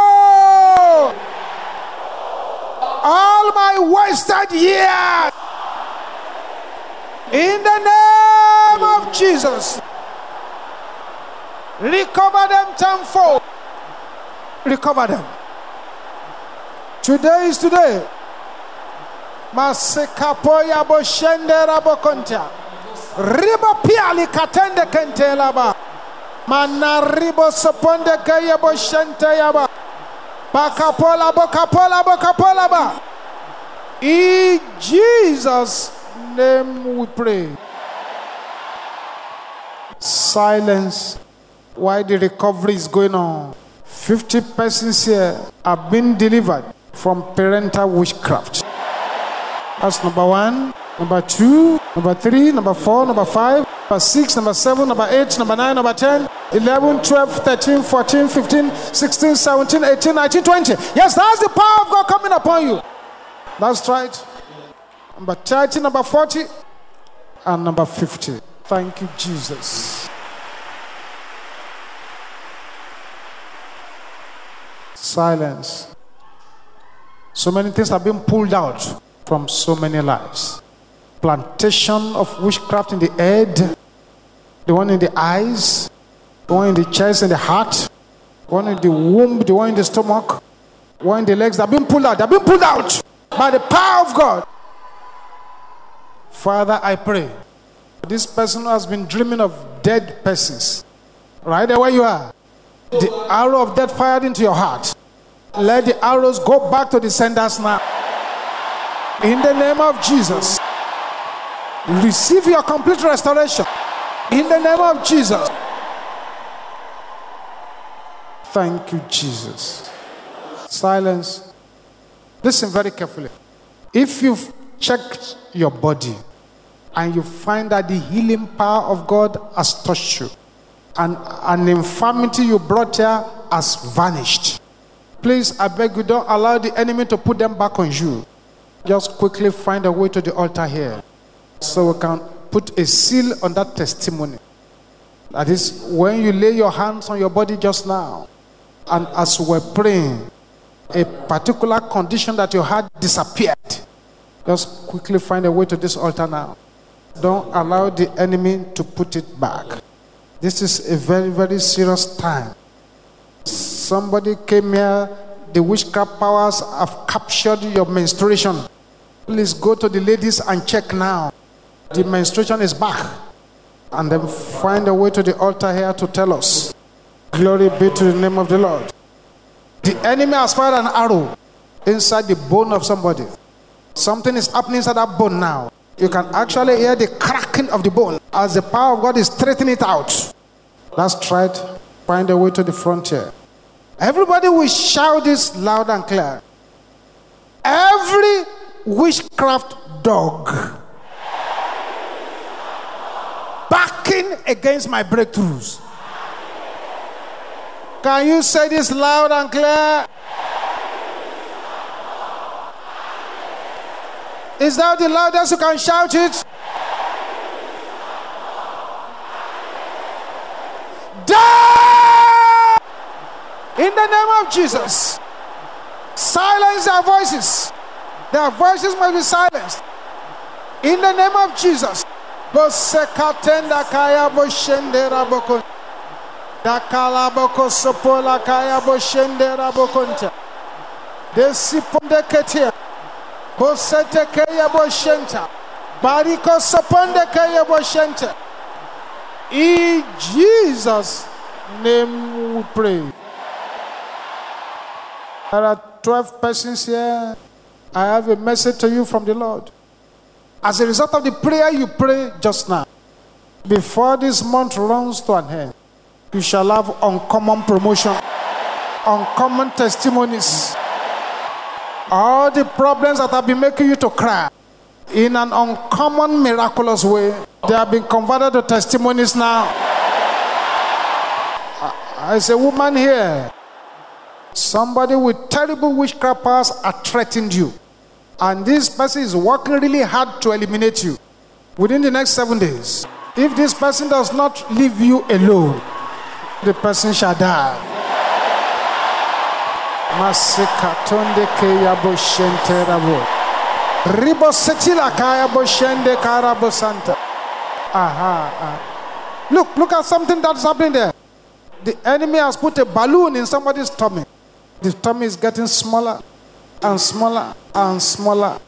all my wasted years. In the name of Jesus, recover them tenfold. Recover them. Today is today. Masekapoya boshendera bokonta. Ribo piali katende kentelaba. Manaribo soponde kaya boshente yaba. Bakapola bokapola bokapola ba. In Jesus' name we pray. Silence while the recovery is going on. 50 persons here have been delivered from parental witchcraft. That's number one, number two, number three, number four, number five, number six, number seven, number eight, number nine, number 10, 11, 12, 13, 14, 15, 16, 17, 18, 19, 20. Yes, that's the power of God coming upon you. That's right. Number 30, number 40, and number 50. Thank you, Jesus. Silence. So many things have been pulled out from so many lives. Plantation of witchcraft in the head, the one in the eyes, the one in the chest and the heart, the one in the womb, the one in the stomach, one in the legs. They've been pulled out. They've been pulled out by the power of God. Father, I pray. This person has been dreaming of dead persons, right there where you are, the arrow of death fired into your heart. Let the arrows go back to the senders now. In the name of Jesus. Receive your complete restoration. In the name of Jesus. Thank you, Jesus. Silence. Listen very carefully. If you've checked your body and you find that the healing power of God has touched you and an infirmity you brought here has vanished, please, I beg you, don't allow the enemy to put them back on you. Just quickly find a way to the altar here so we can put a seal on that testimony. That is, when you lay your hands on your body just now, and as we're praying, a particular condition that you had disappeared. Just quickly find a way to this altar now. Don't allow the enemy to put it back. This is a very, very serious time. Somebody came here, the witchcraft powers have captured your menstruation. Please go to the ladies and check now. The menstruation is back. And then find a way to the altar here to tell us. Glory be to the name of the Lord. The enemy has fired an arrow inside the bone of somebody. Something is happening inside that bone now. You can actually hear the cracking of the bone as the power of God is straightening it out. Let's try to find a way to the frontier. Everybody will shout this loud and clear. Every witchcraft dog backing against my breakthroughs. Can you say this loud and clear? Is that the loudest you can shout it? In the name of Jesus. Silence their voices. Their voices must be silenced. In the name of Jesus. Bosekatenda kaya boshendera bokon. Dakala boko sopola kaya boshendera bokonta. Desiponde ketia. Bosete kaya boshenta. Bariko soponde kaya boshenta. In Jesus' name we pray. There are 12 persons here. I have a message to you from the Lord. As a result of the prayer you pray just now, before this month runs to an end, you shall have uncommon promotion, uncommon testimonies. All the problems that have been making you to cry in an uncommon, miraculous way, they have been converted to testimonies now. Uh, As a woman here, somebody with terrible witchcraft powers threatened you. And this person is working really hard to eliminate you within the next seven days. If this person does not leave you alone, the person shall die. Masikatonde aha. Look, look at something that's happening there. The enemy has put a balloon in somebody's tummy. The tummy is getting smaller and smaller and smaller.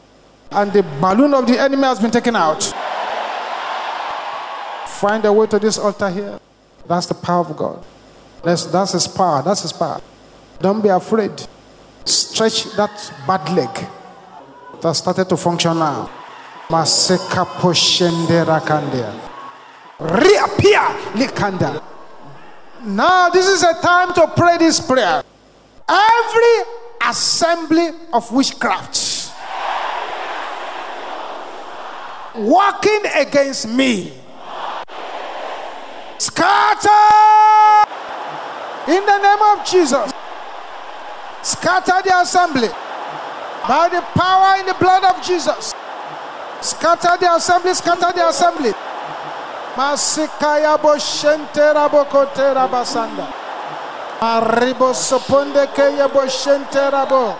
And the balloon of the enemy has been taken out. Find a way to this altar here. That's the power of God. That's, that's his power. That's his power. Don't be afraid. Stretch that bad leg that started to function now. Maseka. Reappear likanda. Now this is a time to pray this prayer. Every assembly of witchcraft working against me. Scatter! In the name of Jesus. Scatter the assembly. By the power in the blood of Jesus. Scatter the assembly scatter the assembly. Masikaya Arribo soponde kaya boshente rabo.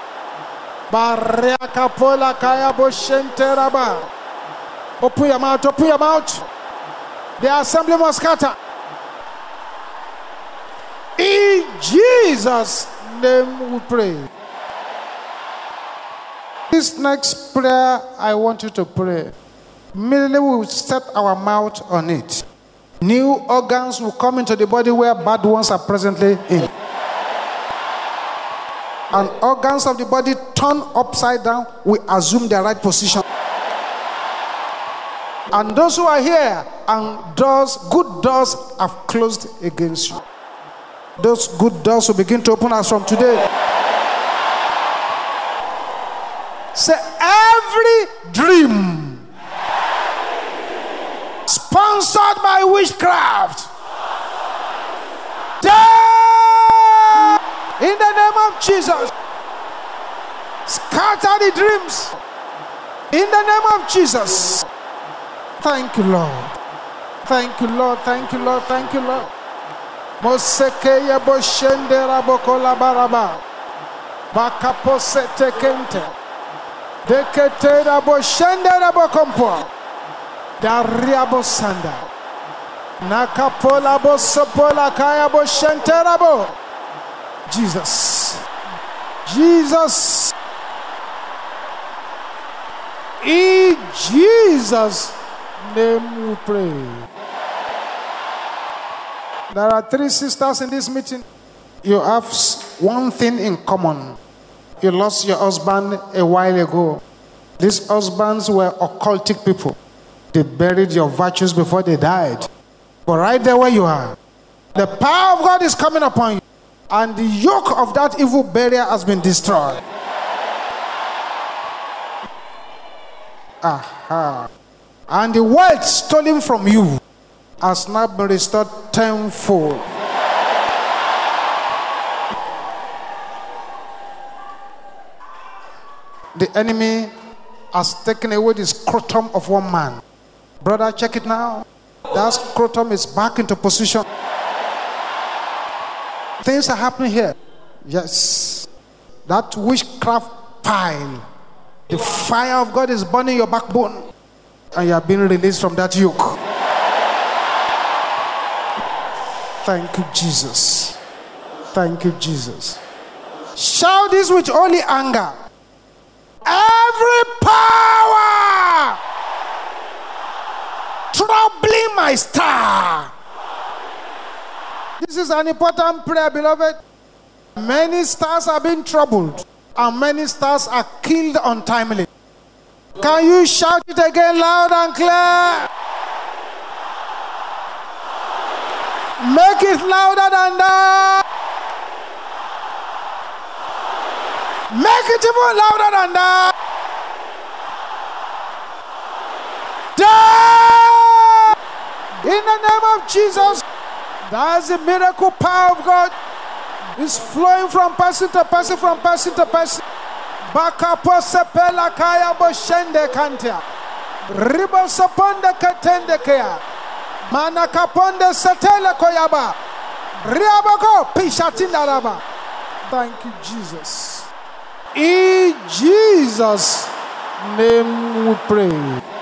Barria capola kaya boshente raba. Open your mouth, open your mouth. The assembly must scatter. In Jesus' name we pray. This next prayer, I want you to pray. Immediately we will set our mouth on it. New organs will come into the body where bad ones are presently in. And organs of the body turn upside down will assume their right position. And those who are here and doors, good doors have closed against you. Those good doors will begin to open us from today. Say every dream sponsored by witchcraft. In the name of Jesus. Scatter the dreams in the name of Jesus. Thank you, Lord. Thank you, Lord. Thank you, Lord. Thank you, Lord. Mosekeya boshendera bokola baraba. Bakaposete kente. Deketera boshendera bokompo. Daria bosanda. Nakapola bosopola kaya boshentera bo. Jesus. Jesus. In Jesus' name we pray. There are three sisters in this meeting. You have one thing in common. You lost your husband a while ago. These husbands were occultic people. They buried your virtues before they died. But right there where you are, the power of God is coming upon you. And the yoke of that evil barrier has been destroyed. Aha. And the wealth stolen from you has now been restored tenfold. The enemy has taken away the scrotum of one man. Brother, check it now. That scrotum is back into position. Things are happening here. Yes. That witchcraft pile, the fire of God is burning your backbone, and you are being released from that yoke. Thank you, Jesus. Thank you, Jesus. Shout this with only anger. Every power troubling my star. This is an important prayer, beloved. Many stars are being troubled, and many stars are killed untimely. Can you shout it again loud and clear? Make it louder than that. Make it even louder than that. Die! In the name of Jesus, that's the miracle power of God. It's flowing from person to person, from person to person. Bakapo sepela kaya boshende kantia. Ribo saponde katende kaya. Mana kaponde setele koyaba. Riabako pishatinda raba. Thank you, Jesus. In Jesus' name we pray.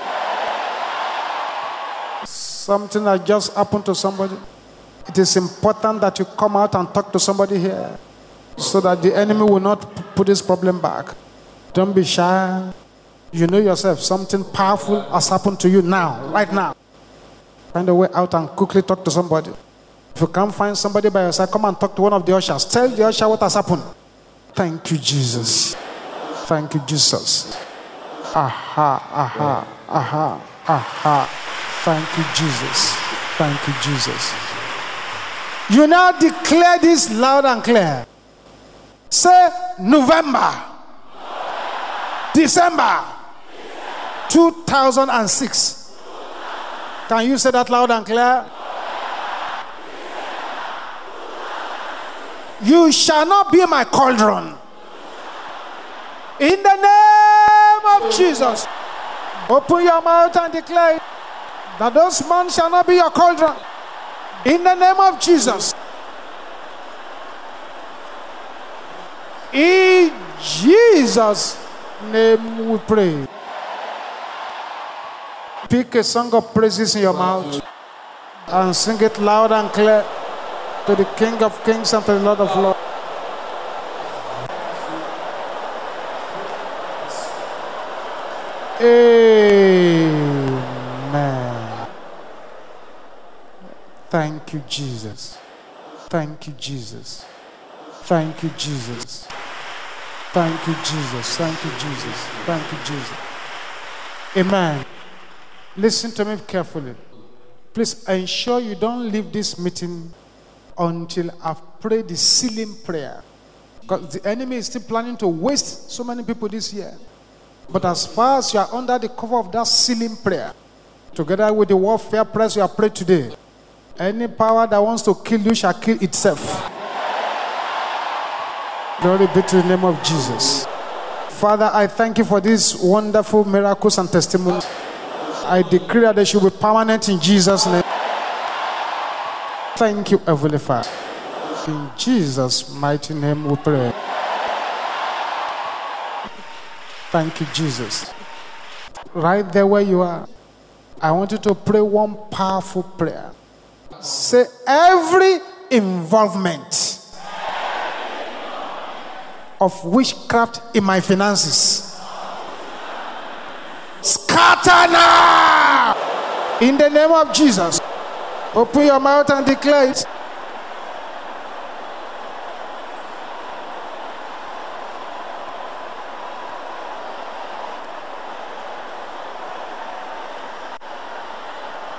Something that just happened to somebody. It is important that you come out and talk to somebody here so that the enemy will not put this problem back. Don't be shy. You know yourself, something powerful has happened to you now, right now. Find a way out and quickly talk to somebody. If you can't find somebody by yourself, come and talk to one of the ushers. Tell the usher what has happened. Thank you, Jesus. Thank you, Jesus. Aha, aha, aha, aha. Thank you, Jesus. Thank you, Jesus. You now declare this loud and clear. Say November, December 2006. Can you say that loud and clear? You shall not be my cauldron. In the name of Jesus, open your mouth and declare that those men shall not be your cauldron. In the name of Jesus. In Jesus' name we pray. Pick a song of praises in your mouth and sing it loud and clear to the King of Kings and to the Lord of Lords. Amen. Thank you, Jesus. Thank you, Jesus. Thank you, Jesus. Thank you, Jesus. Thank you, Jesus. Thank you, Jesus. Amen. Listen to me carefully. Please ensure you don't leave this meeting until I've prayed the sealing prayer. Because the enemy is still planning to waste so many people this year. But as far as you are under the cover of that sealing prayer, together with the warfare prayers you have prayed today, any power that wants to kill you shall kill itself. Glory be to the name of Jesus. Father, I thank you for these wonderful miracles and testimonies. I decree that they should be permanent in Jesus' name. Thank you, Heavenly Father. In Jesus' mighty name we pray. Thank you, Jesus. Right there where you are, I want you to pray one powerful prayer. Say, every involvement of witchcraft in my finances, scatter now in the name of Jesus. Open your mouth and declare it.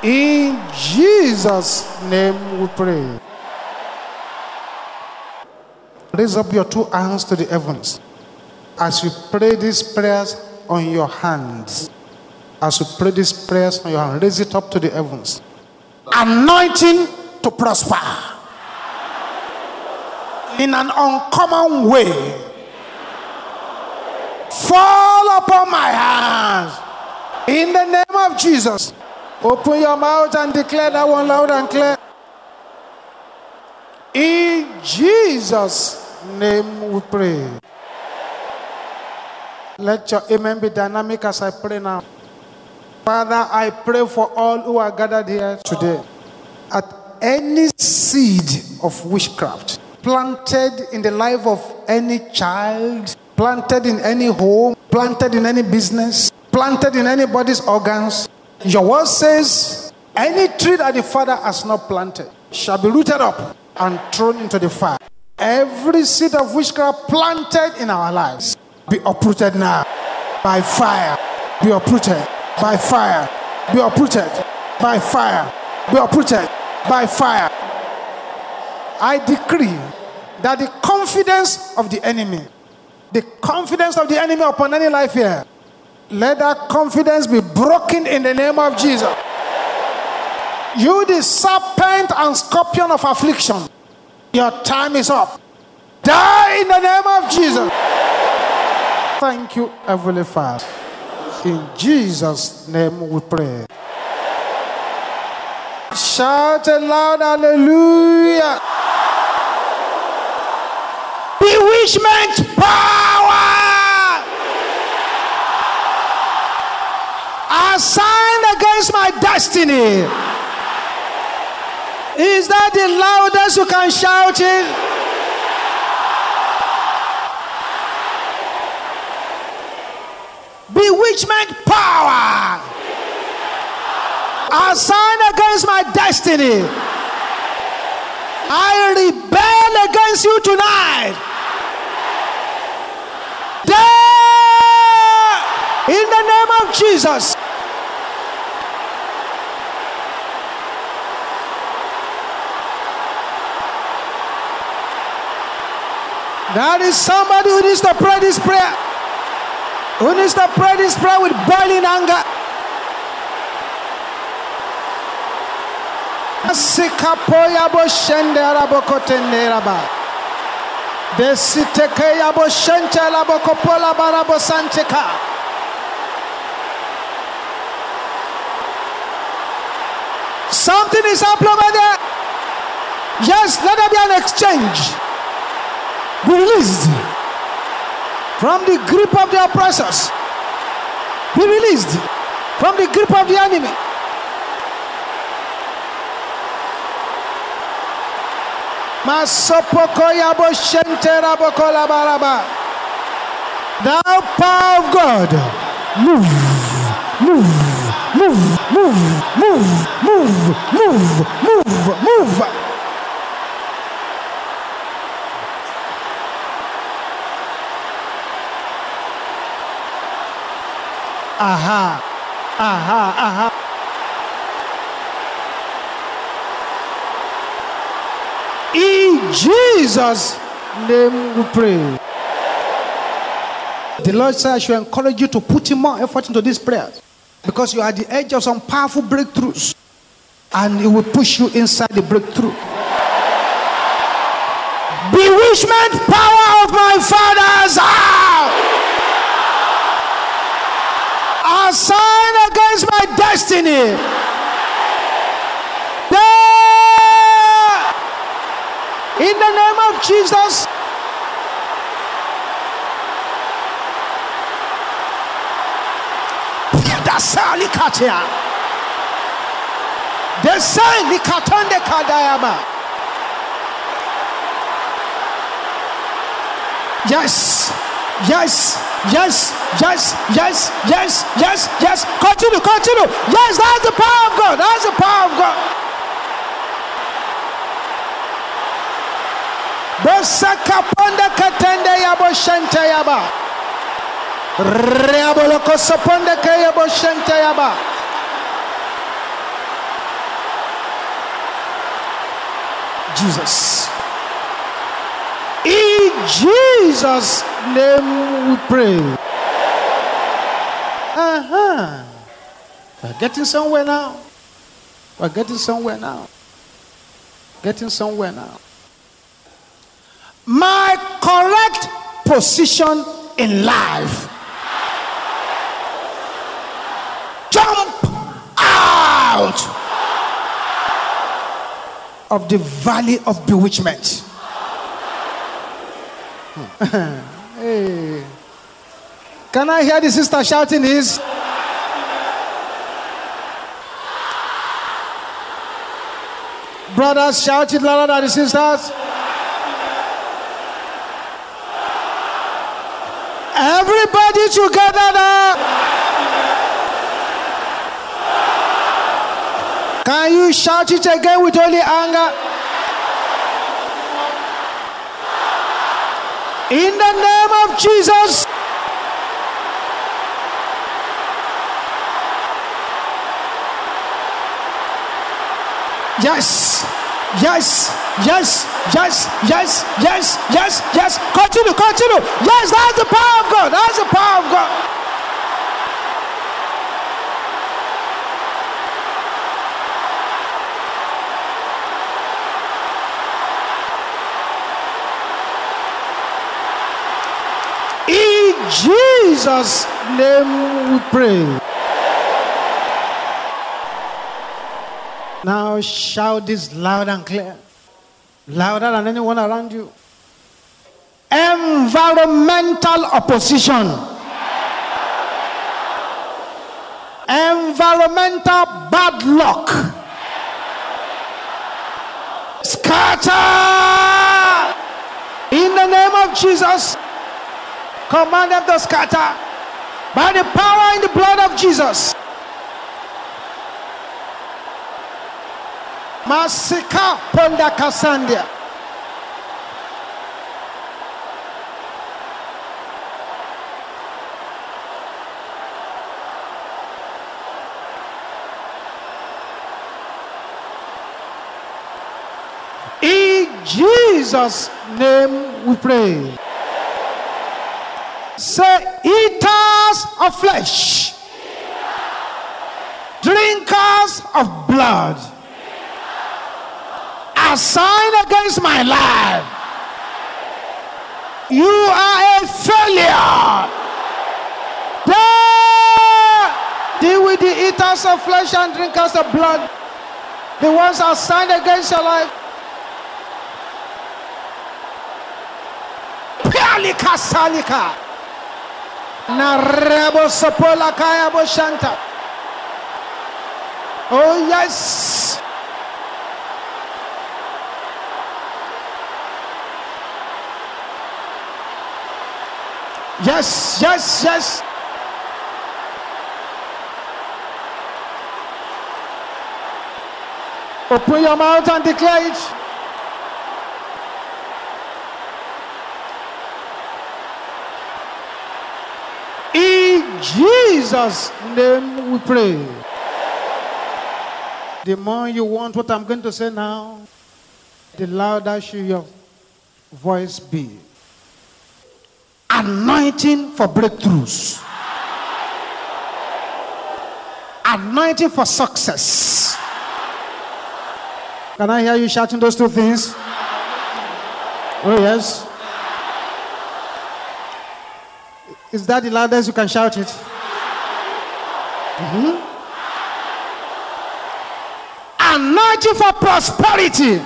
In Jesus' name we pray. Raise up your two hands to the heavens as you pray these prayers on your hands. As you pray these prayers on your hands, raise it up to the heavens. Anointing to prosper in an uncommon way. fall upon my hands. In the name of Jesus. Open your mouth and declare that one loud and clear. In Jesus' name we pray. Let your amen be dynamic as I pray now. Father, I pray for all who are gathered here today. At any seed of witchcraft planted in the life of any child, planted in any home, planted in any business, planted in anybody's organs, your word says any tree that the Father has not planted shall be rooted up and thrown into the fire. Every seed of witchcraft planted in our lives be uprooted now by fire. Be uprooted by fire. Be uprooted by fire. Be uprooted by fire. I decree that the confidence of the enemy, the confidence of the enemy upon any life here, let that confidence be broken in the name of Jesus. You, the serpent and scorpion of affliction, your time is up. Die in the name of Jesus. Thank you, Heavenly Father. In Jesus' name we pray. Shout aloud, hallelujah. Bewitchment power assigned against my destiny. Is that the loudest you can shout it? bewitchment power assigned against my destiny. I rebel against you tonight. There, in the name of Jesus. That is somebody who needs to pray this prayer. Who needs to pray this prayer with boiling anger? Bo ya bo kopola. Something is happening over there. Yes, let there be an exchange. Be released from the grip of the oppressors. Be released from the grip of the enemy. Thou power of God, move, move, move, move, move, move, move, move, move. Aha, aha, aha. In Jesus' name we pray. The Lord says I should encourage you to put more effort into these prayers because you are at the edge of some powerful breakthroughs and it will push you inside the breakthrough. Bewitchment power of my father's ah! house assigned against my destiny. There, in the name of Jesus. The sign Likatonde Kadayama. Yes, yes, yes, yes, yes, yes, yes, yes. Continue, continue. Yes, that's the power of God. That's the power of God. Bosaka ponda katende yabo shente yaba. Reaboloko soponde ke yabo shente yaba. Jesus. In Jesus' name we pray. Uh-huh. We're getting somewhere now. We're getting somewhere now. Getting somewhere now. My correct position in life of the valley of bewitchment. Hmm. hey. Can I hear the sister shouting this? Brothers, shout it louder than the sisters. Everybody together now. Can you shout it again with only anger? In the name of Jesus. Yes, yes, yes, yes, yes, yes, yes, yes. Continue, continue. Yes, that's the power of God. That's the power of God. In Jesus' name we pray. Now shout this loud and clear. Louder than anyone around you. Environmental opposition. Environmental bad luck. Scatter. In the name of Jesus. Command them to scatter. By the power in the blood of Jesus. Masika Ponda Kasandia. In Jesus' name we pray. Say, eaters of flesh, drinkers of blood a sign against my life. You are a failure. There, deal with the eaters of flesh and drinkers of blood. The ones are signed against your life. Pialika salika. Narabo sopola kaya boshanta. Oh yes. Yes, yes, yes. Open your mouth and declare it. In Jesus' name we pray. The more you want what I'm going to say now, the louder should your voice be anointing for breakthroughs, anointing for success. Can I hear you shouting those two things? Oh, yes. Is that the loudest you can shout it? Mhm. Anointing for prosperity.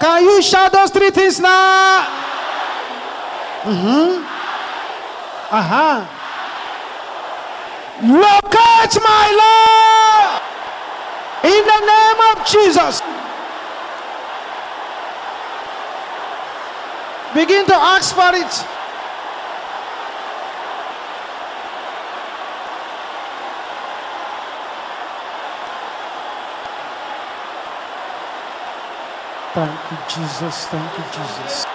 Can you shout those three things now? Mm-hmm. Uh-huh. Locate my Lord in the name of Jesus. Begin to ask for it. Thank you, Jesus. Thank you, Jesus.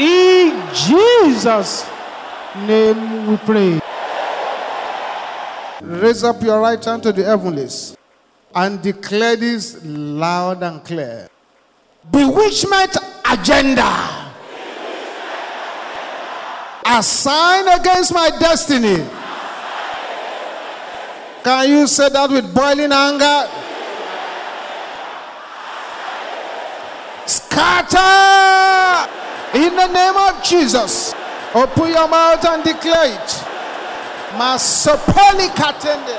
In Jesus' name we pray. Raise up your right hand to the heavens and declare this loud and clear. Bewitchment agenda. A sign against my destiny. Can you say that with boiling anger? scatter in the name of Jesus. Open your mouth and declare it. Masopoli katende.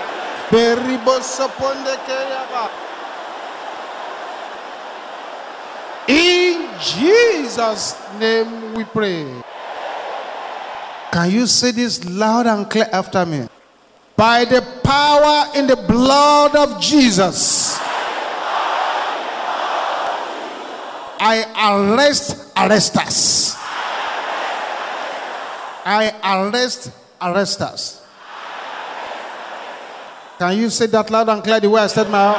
Beribo soponde keyaba. In Jesus' name we pray. Can you say this loud and clear after me? By the power in the blood of Jesus. I arrest arresters. I arrest arresters. Can you say that loud and clear the way I said my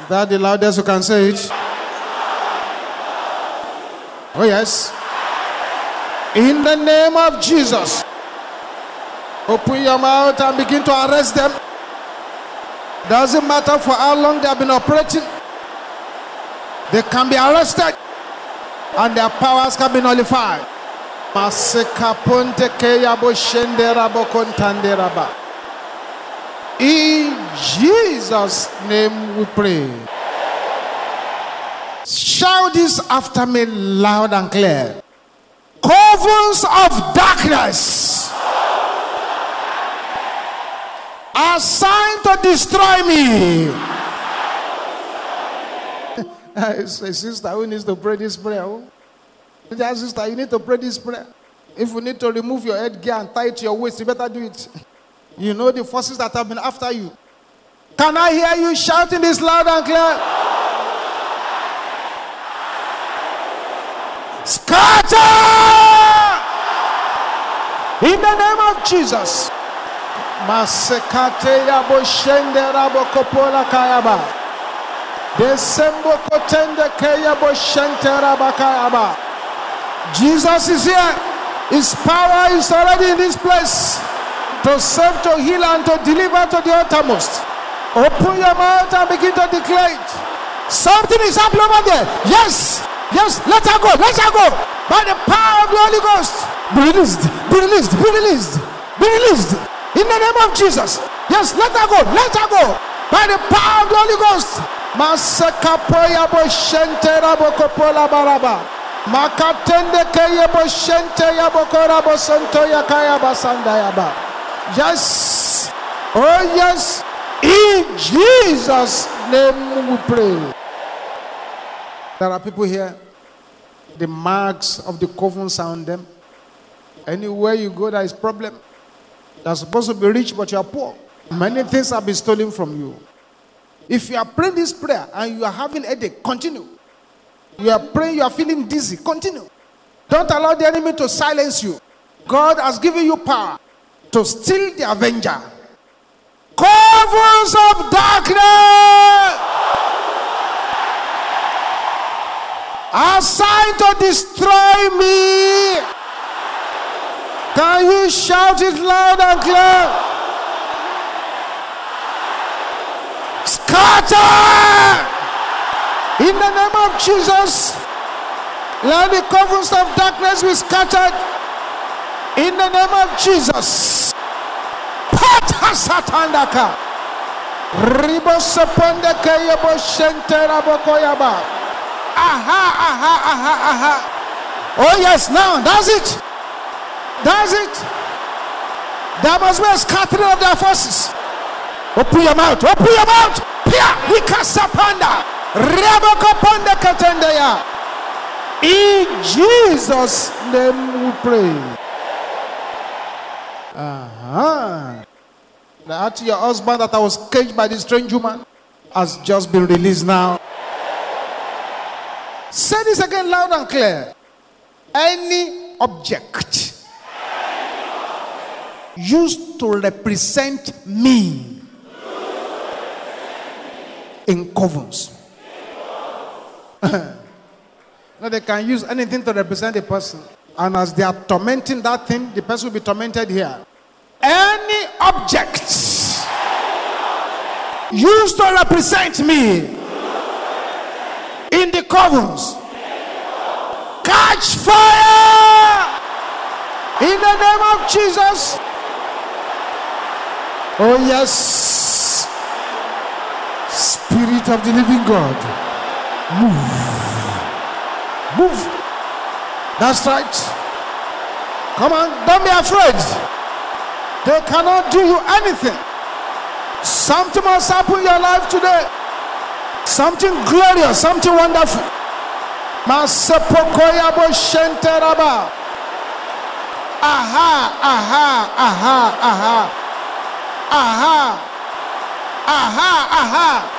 Is that the loudest you can say it? Oh, yes. In the name of Jesus, open your mouth and begin to arrest them. Doesn't matter for how long they have been operating, they can be arrested and their powers can be nullified. In Jesus' name we pray. Shout this after me loud and clear. Covens of darkness assigned to destroy me. sister who needs to pray this prayer. Oh. Sister, you need to pray this prayer. If you need to remove your headgear and tie it to your waist, you better do it. You know the forces that have been after you. Can I hear you shouting this loud and clear? Scatter! In the name of Jesus. Masekate yabo shende rabo kopola kayaba. Desembo kotende kayabo shente rabakayaba. Jesus is here. His power is already in this place to save, to heal, and to deliver to the uttermost. Open your mouth and begin to declare it. Something is happening over there. Yes, yes, let her go, let her go. By the power of the Holy Ghost. Be released, be released, be released, be released. In the name of Jesus. Yes, let her go, let her go. By the power of the Holy Ghost. Masakapoya boshente rabokopola baraba. Makatende keye boshente yabokora bosonto yakaya basanda yaba. Yes. Oh yes. In Jesus' name we pray. There are people here. The marks of the covens on them. Anywhere you go, there is problem. You're supposed to be rich, but you are poor. Many things have been stolen from you. If you are praying this prayer and you are having headache, continue. You are praying, you are feeling dizzy, continue. Don't allow the enemy to silence you. God has given you power to steal the avenger. Covens of darkness assigned to destroy me. Can you shout it loud and clear? Scatter! In the name of Jesus, let the covens of darkness be scattered. In the name of Jesus. Pata satandaka. Ribo seponde kayebo shente rabokoyaba. Aha, aha, aha, aha. Oh yes, now that's it. That's it. There must be a scattering of their forces. Open your mouth. Open your mouth. Pia, ikasapanda. Rabokoponde katendeya. In Jesus' name we pray. Uh-huh. That your husband that I was caged by the strange woman has just been released now. Say this again loud and clear. Any object used to represent me in covens. now they can use anything to represent a person. And as they are tormenting that thing, the person will be tormented here. Any object used to represent me in the covens, catch fire in the name of Jesus. Oh, yes. Spirit of the living God, move. Move. That's right. Come on, don't be afraid. They cannot do you anything. Something must happen in your life today. Something glorious, something wonderful. Aha, aha, aha, aha. Aha. Aha, aha.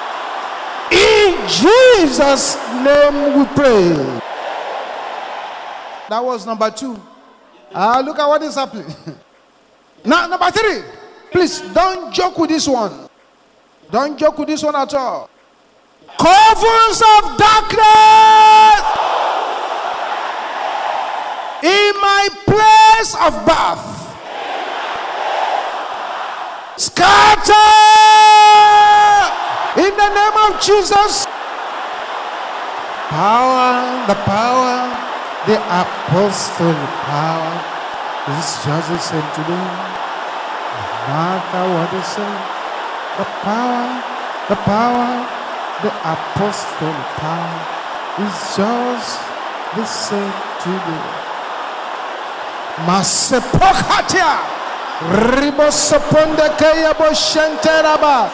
In Jesus' name we pray. That was number two. Ah, look at what is happening. now, number three. Please don't joke with this one. Don't joke with this one at all. Covens of darkness in my place of birth. Scatter in the name of Jesus. Power, the power, the apostolic power is just same today. Martha, what is it? The power, the power, the apostolic power is just the same today. Masepokatia. Ribosoponde kaya boshenteraba.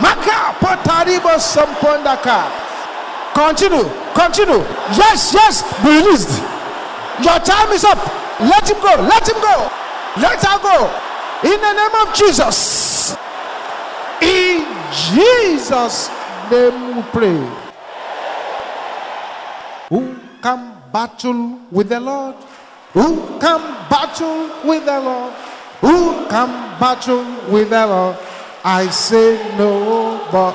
Maka potaribo sompondaka. Continue, continue. Yes, yes, be released. Your time is up. Let him go, let him go. Let her go. In the name of Jesus. In Jesus' name we pray. Who can battle with the Lord? Who can battle with the Lord? Who can battle with Lord? I say no, but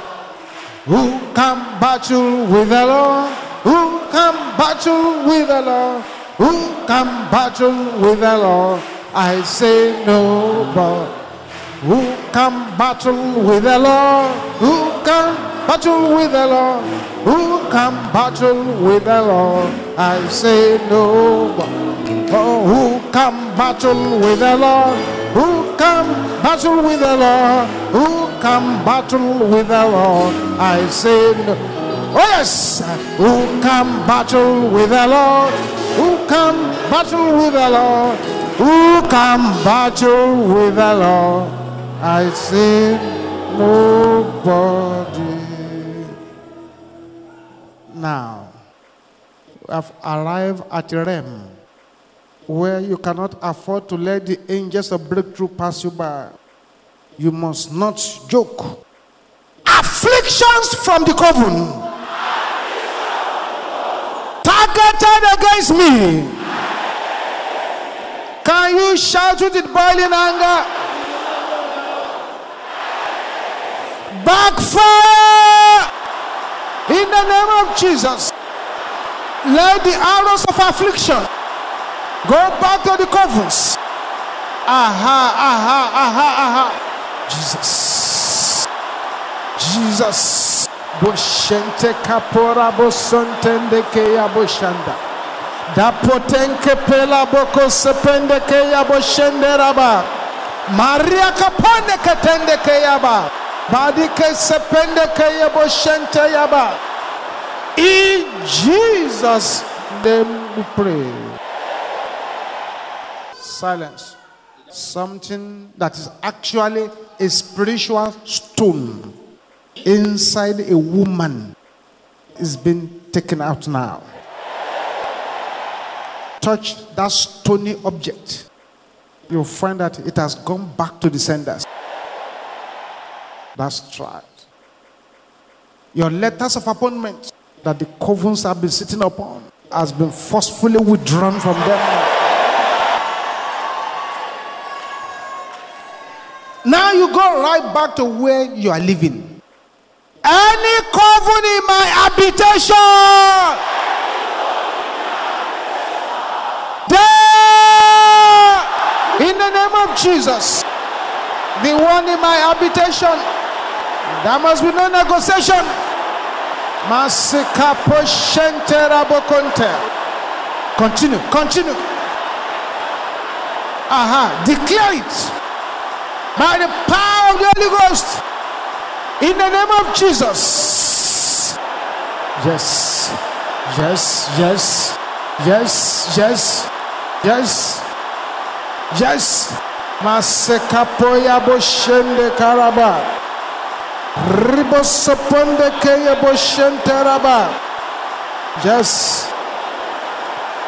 who can battle with the Lord? Who can battle with Lord? Who can battle with Lord? I say no, but who can battle with the Lord? Who can battle with the Lord? Who can battle with the Lord? I say no, but Oh, who can battle with the Lord? Who can battle with the Lord? Who can battle with the Lord? I say no. Oh yes, who can battle with the Lord? Who can battle with the Lord? Who can battle with the Lord? I say nobody. Now, we have arrived at a realm where you cannot afford to let the angels of breakthrough pass you by. You must not joke. Afflictions from the coven targeted against me. Can you shout with it boiling anger? Backfire in the name of Jesus. Let the arrows of affliction go back to the covens. Aha, aha, aha, aha. Jesus. Jesus. Boshente kapora bosontende ke ya boshanda. Da pela boko sepende ke ya boshende raba. Maria kapone ketende ke yaba. In Jesus' name we pray. Silence. Something that is actually a spiritual stone inside a woman is being taken out now. Touch that stony object. You'll find that it has gone back to the senders. That's right. Your letters of appointment that the covens have been sitting upon has been forcefully withdrawn from them. Now you go right back to where you are living. Any coven in my habitation. There, in the name of Jesus, the one in my habitation, there must be no negotiation. Continue, continue. Aha, declare it by the power of the Holy Ghost in the name of Jesus. Yes, yes, yes, yes, yes, yes, yes. Masekapoya boshende karaba. Ribosoponde keyaboshenteraba. Yes.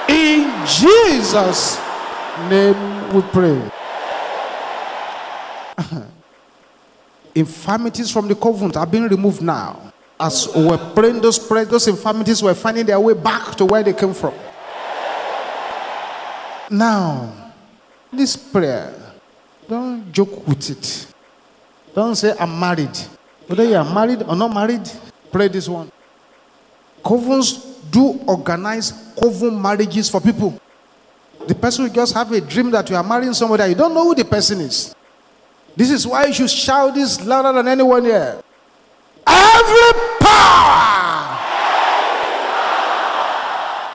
In Jesus' name we pray. infirmities from the covenant are being removed now. As we were praying those prayers, those infirmities were finding their way back to where they came from. Now, this prayer, don't joke with it. Don't say, I'm married. Whether you are married or not married, pray this one. Covens do organize coven marriages for people. The person will just have a dream that you are marrying somebody, you don't know who the person is. This is why you should shout this louder than anyone here. Every power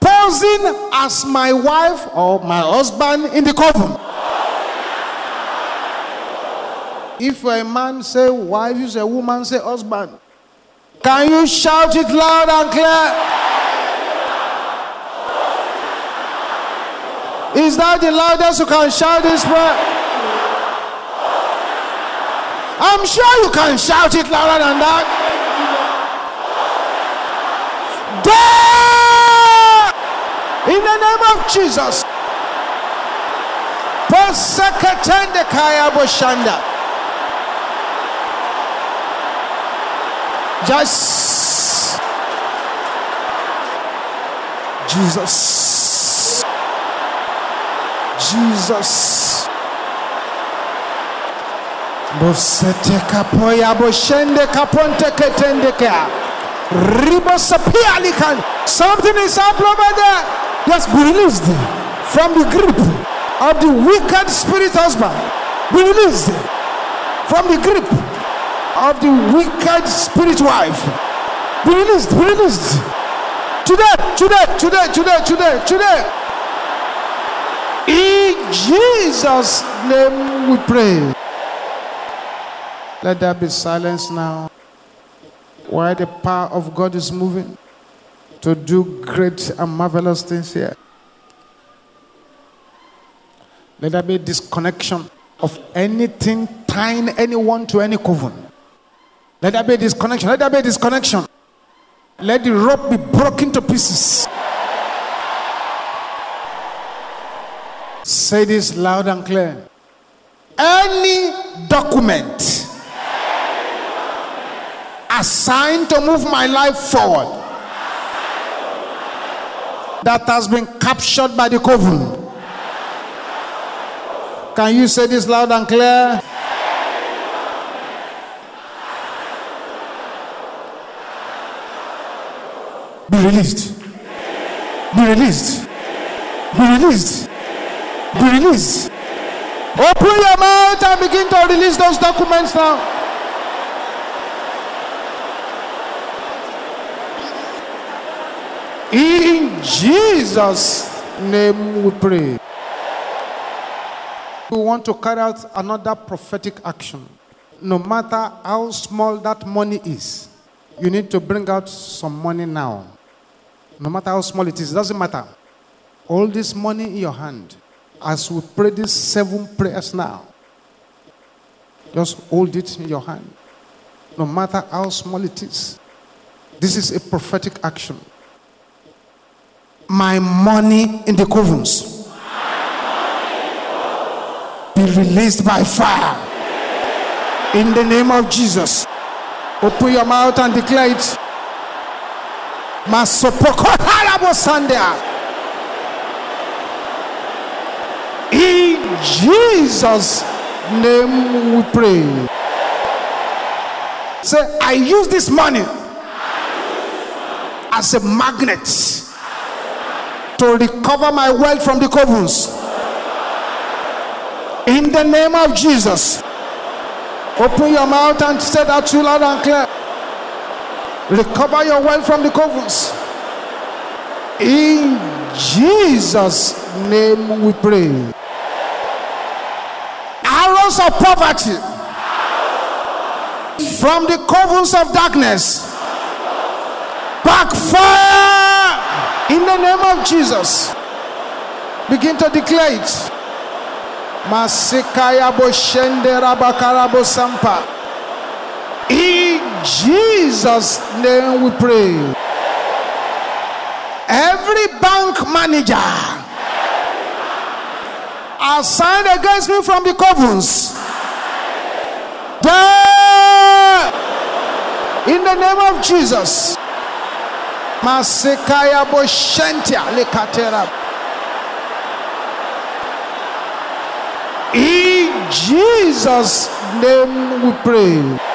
posing as my wife or my husband in the coven. If a man, say wife. If you're a woman, say husband. Can you shout it loud and clear? Is that the loudest you can shout this prayer? I'm sure you can shout it louder than that. In the name of Jesus. Posekatende kaya boshanda. Just Jesus. Jesus. Bosete kapoya boshende kaponte ketendekea. Ribosapia likan. Something is up over there. Yes, be released from the grip of the wicked spirit husband. Be released from the grip of the wicked spirit wife. Be released, be released. Today, today, today, today, today, today. In Jesus' name we pray. Let there be silence now. While the power of God is moving to do great and marvelous things here. Let there be disconnection of anything tying anyone to any coven. Let there be disconnection. Let there be disconnection. Let the rope be broken to pieces. Say this loud and clear. Any document assigned to move my life forward that has been captured by the coven. Can you say this loud and clear? Be released. Be released. Be released. Be released. Open your mouth and begin to release those documents now. In Jesus' name we pray. We want to carry out another prophetic action. No matter how small that money is, you need to bring out some money now. No matter how small it is, it doesn't matter. All this money in your hand as we pray these seven prayers now. Just hold it in your hand. No matter how small it is. This is a prophetic action my money in the covens be released by fire in the name of Jesus. Open your mouth and declare it. In Jesus' name we pray. Say, I use this money as a magnet to recover my wealth from the covens. In the name of Jesus. Open your mouth and say that too loud and clear. Recover your wealth from the covens. In Jesus' name we pray. Arrows of poverty from the covens of darkness backfire in the name of Jesus. Begin to declare it. Masikaya. In Jesus' name we pray. Every bank manager assigned against me from the covens. In the name of Jesus. Masekaya Boshentia Lekatera. In Jesus' name we pray.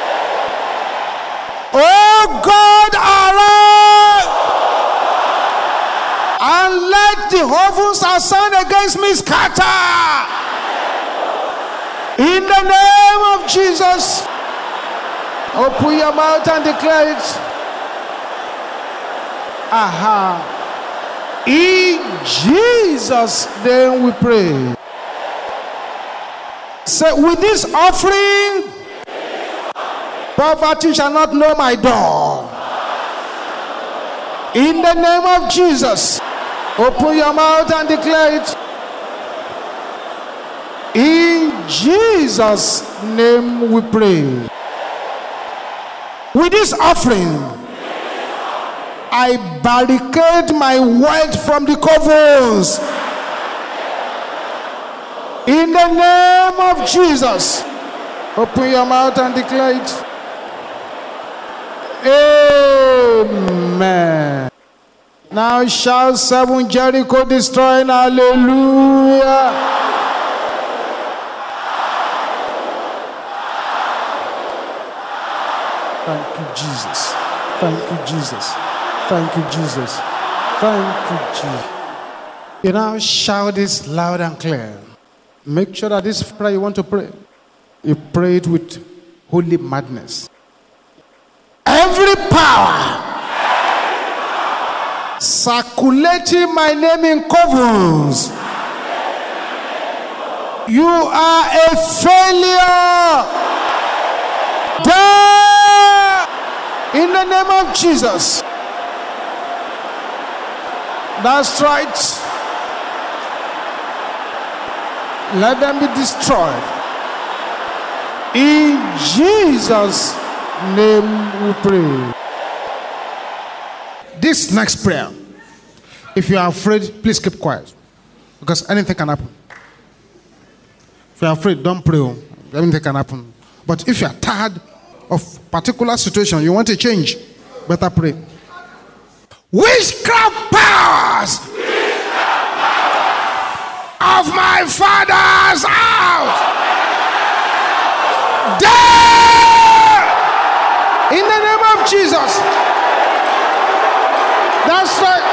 Oh God, arise and let the heavens ascend against me scatter. In the name of Jesus, open your mouth and declare it. Aha. In Jesus' name we pray. Say, with this offering, poverty shall not know my door. In the name of Jesus, open your mouth and declare it. In Jesus' name we pray. With this offering, I barricade my wealth from the covens. In the name of Jesus, open your mouth and declare it. Amen. Now shall seven Jericho destroy. Hallelujah. Thank you, Jesus. Thank you, Jesus. Thank you, Jesus. Thank you, Jesus. You now shout this loud and clear. Make sure that this prayer you want to pray, you pray it with holy madness. Every power circulating my name in covens, you are a failure. Die in the name of Jesus. That's right. Let them be destroyed. In Jesus' name we pray. This next prayer, if you are afraid, please keep quiet. Because anything can happen. If you are afraid, don't pray. Anything can happen. But if you are tired of particular situation, you want to change, better pray. Witchcraft powers of my father's house. There! In the name of Jesus. That's right.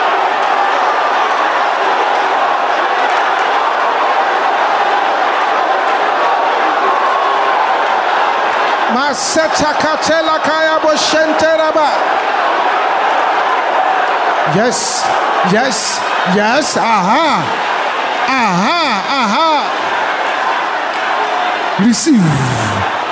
Yes, yes, yes. Aha, aha, aha. Receive,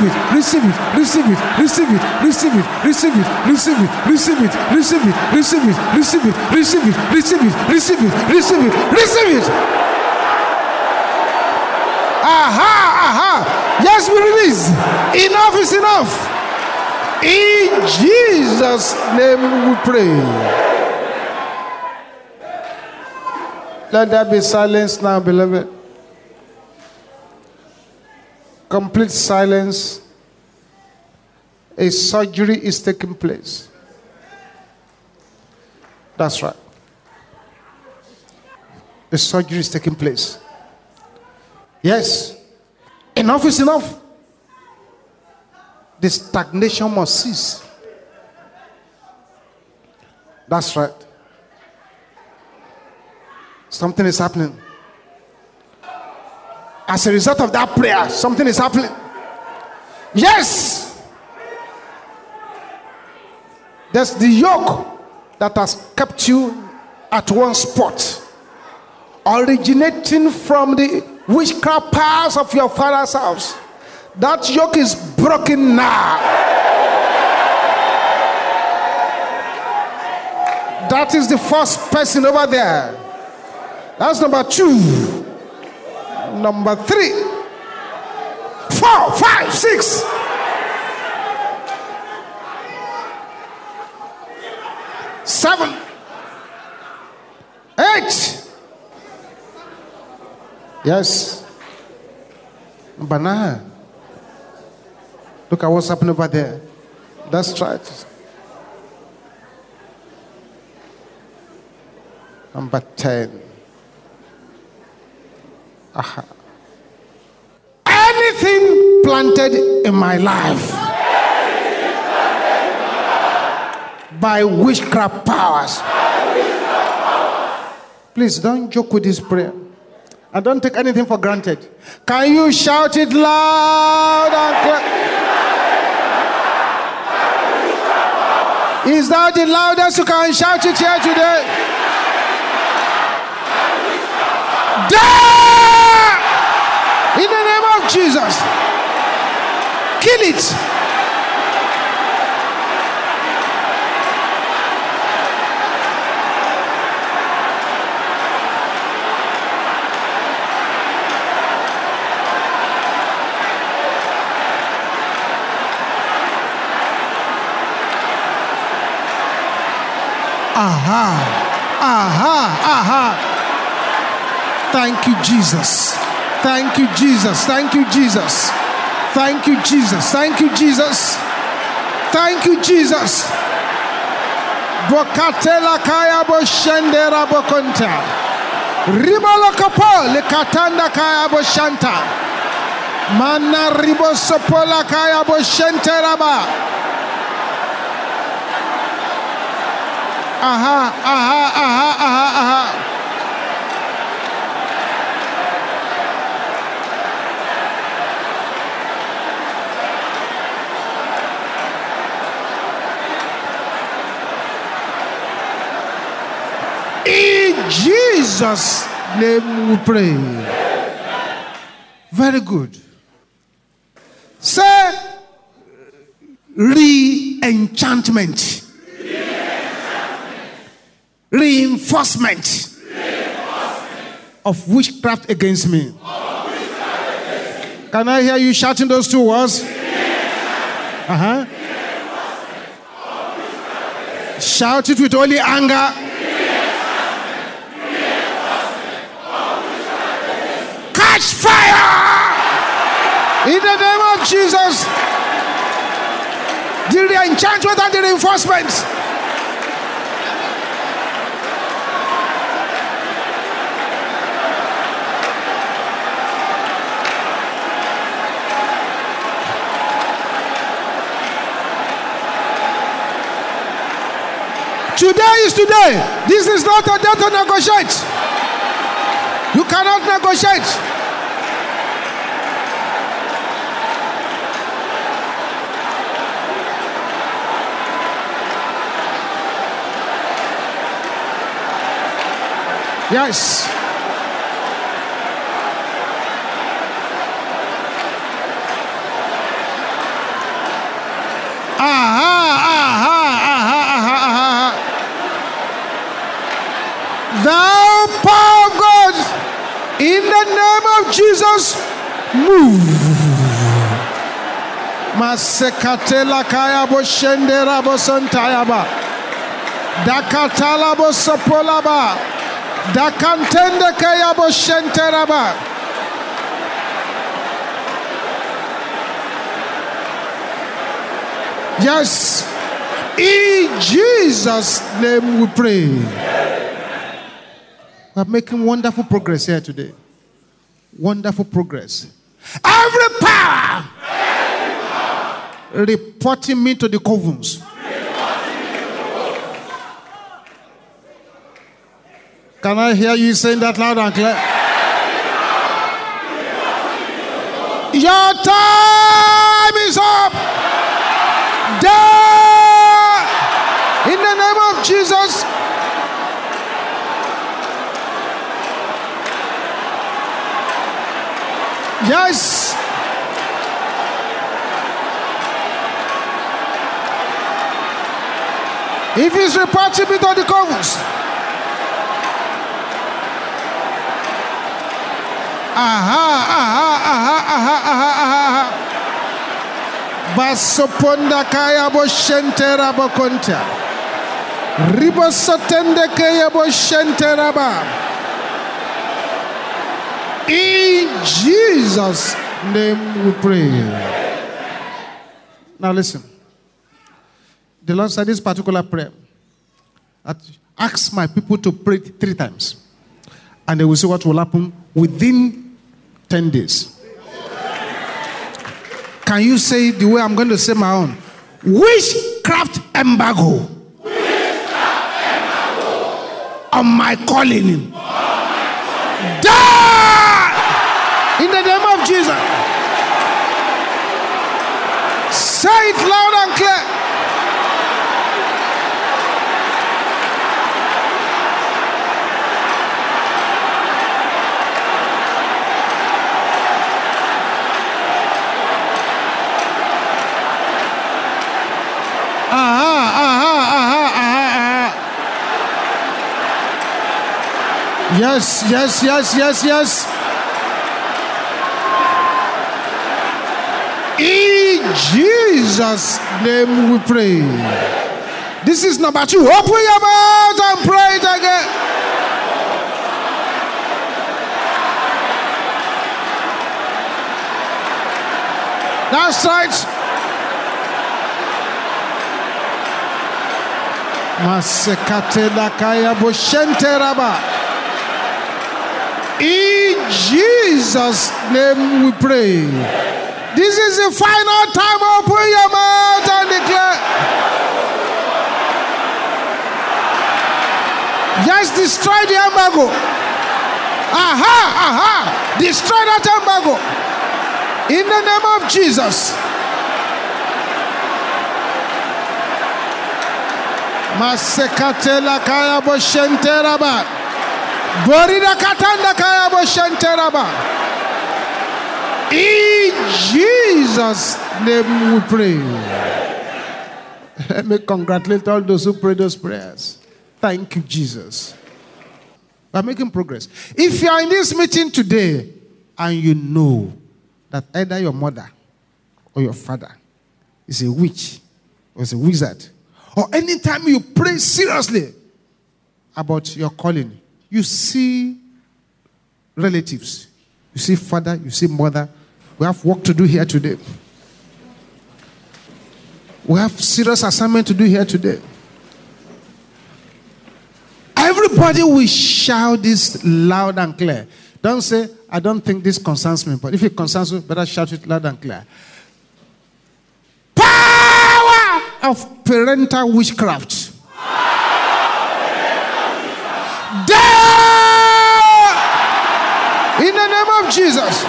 receive it, receive it, receive it, receive it, receive it, receive it, receive it, receive it, receive it, receive it, receive it, receive it, receive it, receive it. Aha, aha. Yes, we release. Enough is enough. In Jesus' name we pray. Let there be silence now, beloved. Complete silence. A surgery is taking place. That's right. A surgery is taking place. Yes. Enough is enough. The stagnation must cease. That's right. Something is happening. As a result of that prayer, something is happening. Yes. There's the yoke that has kept you at one spot, originating from the witchcraft powers of your father's house. That yoke is broken now. That is the first person over there. That's number two. Number three. Four, five, six. Seven. Eight. Yes. Nine. Look at what's happening over there. That's right. Number 10. Aha. Anything planted in my life by witchcraft powers. Please don't joke with this prayer. And don't take anything for granted. Can you shout it loud and clear? Is that the loudest you can shout it here today? Die! Jesus. Kill it. Aha. Aha. Aha. Thank you, Jesus. Thank you, Jesus. Thank you, Jesus. Thank you, Jesus. Thank you, Jesus. Thank you, Jesus. Bokatela kaya bo shendera bokonta. Ribolo kapo le katanda kaya bo shanta. Mana ribo sopola kaya bo shentera ba. aha, aha, aha, aha. In Jesus' name we pray. Very good. Say re enchantment reinforcement, reinforcement. of witchcraft against me. Against me. Can I hear you shouting those two words? Uh huh. Shout it with only anger. Catch fire! In the name of Jesus. The enchantment and the reinforcements. Today is today. This is not a day to negotiate. You cannot negotiate. Yes. Aha, aha. Thou power of God, in the name of Jesus, move. Kaya bo shendera bo santayaba. Dakatala bo sopolaba. Dakantende kaya bo shenteraba. Yes. In Jesus' name we pray. We're making wonderful progress here today. Wonderful progress. Every power, reporting me to the covens. Can I hear you saying that loud and clear? Your time is up. There. In the name of Jesus. Yes. If he's reporting it on the covens. Aha, aha, aha, aha, aha, aha. Basoponda kaya bo shentera bo konta. Ribo sotende kaya bo shentera ba. In Jesus' name we pray. Now listen. The Lord said this particular prayer. Ask my people to pray three times. And they will see what will happen within 10 days. Can you say the way I'm going to say my own? Witchcraft embargo. On my calling. Die! In the name of Jesus. Say it loud and clear. Yes, yes, yes, yes, yes. In Jesus' name we pray. This is number two. Open your mouth and pray it again. That's right. Masekatela kaya boshente raba. In Jesus' name we pray. This is the final time. Open your mouth and declare. Just destroy the embargo. Aha, aha. Destroy that embargo. In the name of Jesus. Masekatela kaya boshenteraba. Borida katanda kaya boshenteraba. In Jesus' name we pray. Let me congratulate all those who pray those prayers. Thank you, Jesus. We're making progress. If you are in this meeting today and you know that either your mother or your father is a witch or is a wizard, or anytime you pray seriously about your calling, you see relatives, you see father, you see mother. We have work to do here today. We have serious assignment to do here today. Everybody will shout this loud and clear. Don't say, I don't think this concerns me, but if it concerns you, better shout it loud and clear. Power of parental witchcraft. Die! In the name of Jesus.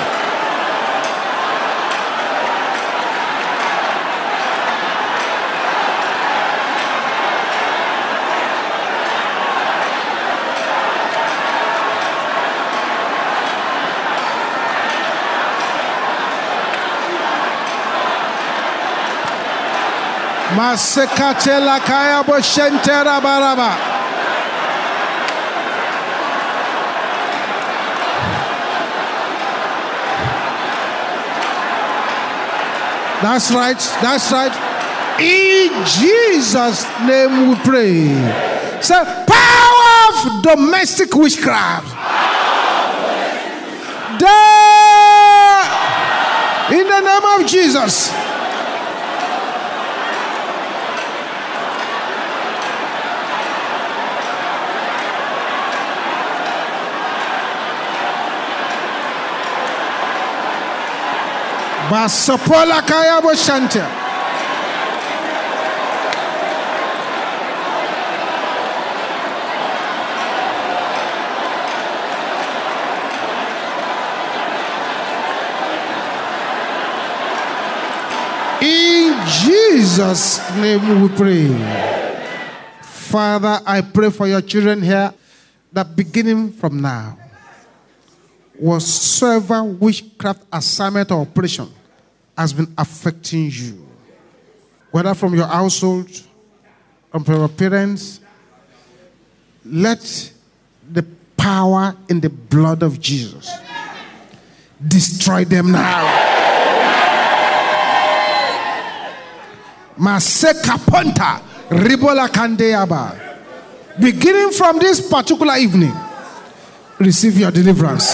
Masekatela kaya boshentera baraba. That's right. That's right. In Jesus' name we pray. Say, power of domestic witchcraft. Die in the name of Jesus. Basopola kaya boshante. In Jesus' name we pray. Father, I pray for your children here that beginning from now, whatsoever witchcraft assignment or operation has been affecting you, whether from your household or from your parents, let the power in the blood of Jesus destroy them now. Maseka Ponta, Ribola Kandeaba. Beginning from this particular evening, receive your deliverance.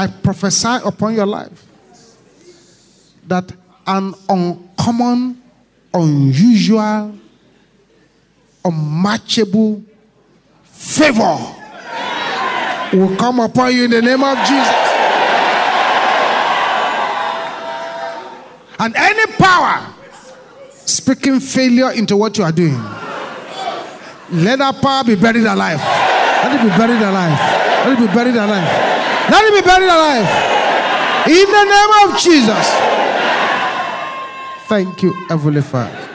I prophesy upon your life that an uncommon, unusual, unmatchable favor will come upon you in the name of Jesus. And any power speaking failure into what you are doing, let that power be buried alive. Let it be buried alive. Let it be buried alive. Let him be buried alive. In the name of Jesus. Thank you, Heavenly Father.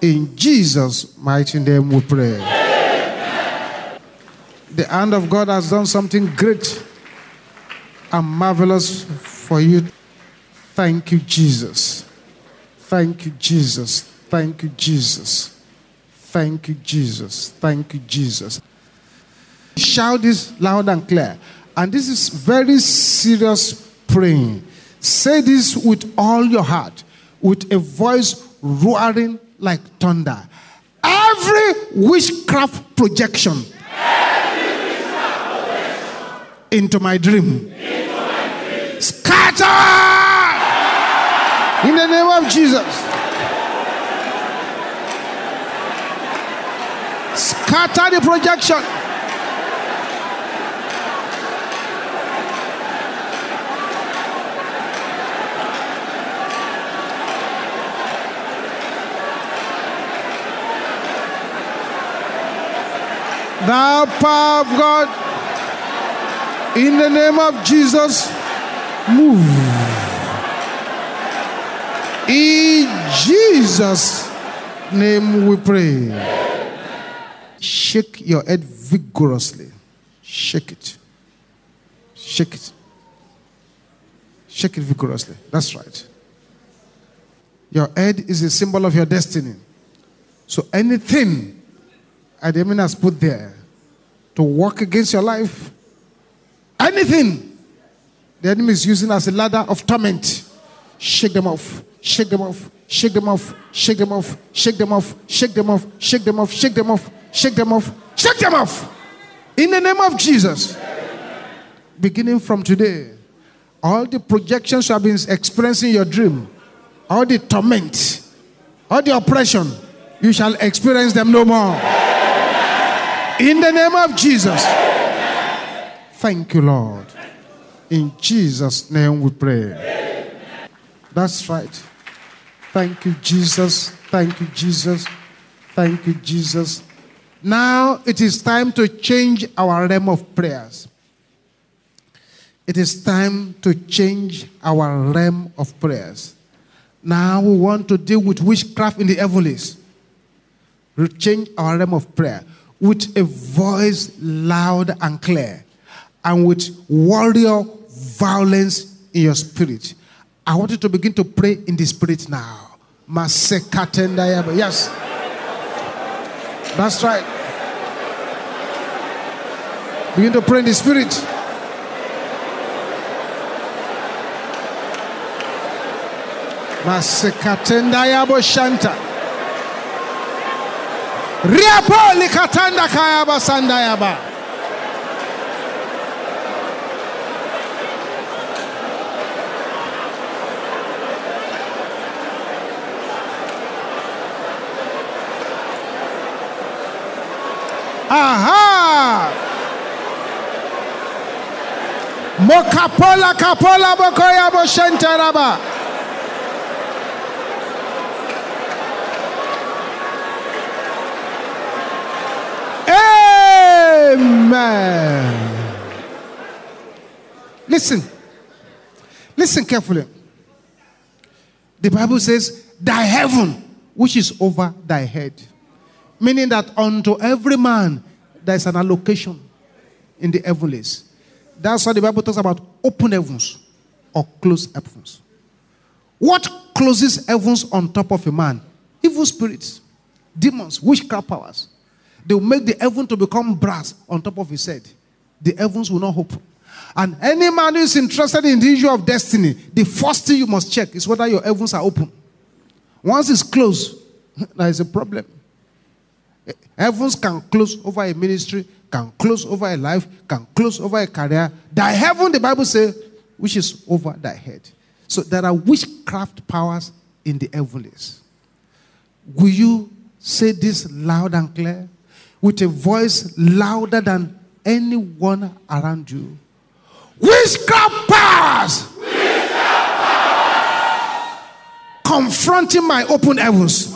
In Jesus' mighty name we pray. The hand of God has done something great and marvelous for you. Thank you, Jesus. Thank you, Jesus. Thank you, Jesus. Thank you, Jesus. Thank you, Jesus. Shout this loud and clear. And this is very serious praying. Say this with all your heart, with a voice roaring like thunder. Every witchcraft projection, Every witchcraft projection into, my dream, into my dream, scatter in the name of Jesus. Scatter the projection. Thou power of God, in the name of Jesus, move. In Jesus' name we pray. Shake your head vigorously. Shake it. Shake it. Shake it vigorously. That's right. Your head is a symbol of your destiny. So anything enemy has put there to work against your life. Anything the enemy is using as a ladder of torment, shake them off, shake them off, shake them off, shake them off, shake them off, shake them off, shake them off, shake them off, shake them off, shake them off. In the name of Jesus. Beginning from today, all the projections you have been experiencing in your dream, all the torment, all the oppression, you shall experience them no more. In the name of Jesus. Thank you, Lord. In Jesus' name we pray. That's right. Thank you, Jesus. Thank you, Jesus. Thank you, Jesus. Now it is time to change our realm of prayers. It is time to change our realm of prayers. Now we want to deal with witchcraft in the heavens. We change our realm of prayer with a voice loud and clear and with warrior violence in your spirit. I want you to begin to pray in the spirit now. Yes. That's right. Begin to pray in the spirit. Masekatenda yabo shanta. Riapo likatanda kayaba sandayaba. Aha! Mokapola kapola bokoya bo Amen. Listen. Listen carefully. The Bible says, Thy heaven, which is over thy head. Meaning that unto every man there is an allocation in the heavens. That's why the Bible talks about open heavens or closed heavens. What closes heavens on top of a man? Evil spirits, demons, witchcraft powers. They will make the heaven to become brass on top of his head. The heavens will not open. And any man who is interested in the issue of destiny, the first thing you must check is whether your heavens are open. Once it's closed, there is a problem. Heavens can close over a ministry, can close over a life, can close over a career. Thy heaven, the Bible says, which is over thy head. So there are witchcraft powers in the heavens. Will you say this loud and clear? With a voice louder than anyone around you. Witchcraft powers! Confronting my open heavens.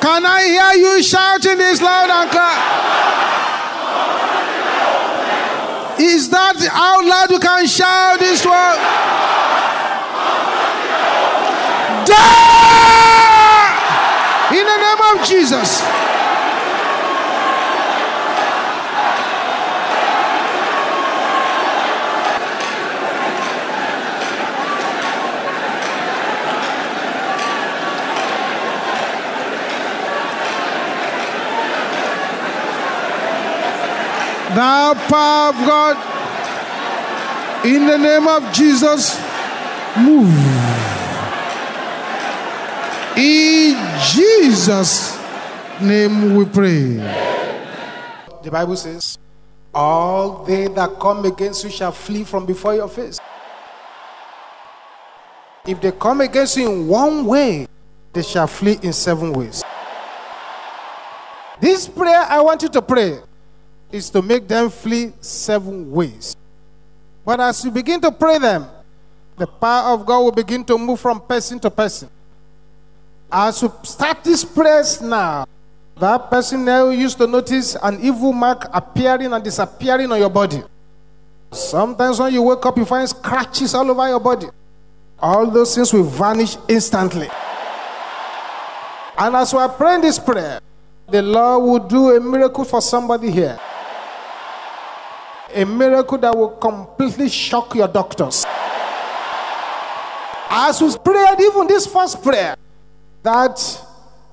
Can I hear you shouting this loud and clear? Is that how loud you can shout this word? Die! In the name of Jesus. Thou power of God, in the name of Jesus, move. In Jesus' name we pray. The Bible says, All they that come against you shall flee from before your face. If they come against you in one way, they shall flee in seven ways. This prayer I want you to pray is to make them flee seven ways. But as you begin to pray them, the power of God will begin to move from person to person. As you start these prayers now, that person now used to notice an evil mark appearing and disappearing on your body. Sometimes when you wake up, you find scratches all over your body. All those things will vanish instantly. And as we are praying this prayer, the Lord will do a miracle for somebody here a miracle that will completely shock your doctors. As we prayed, even this first prayer, that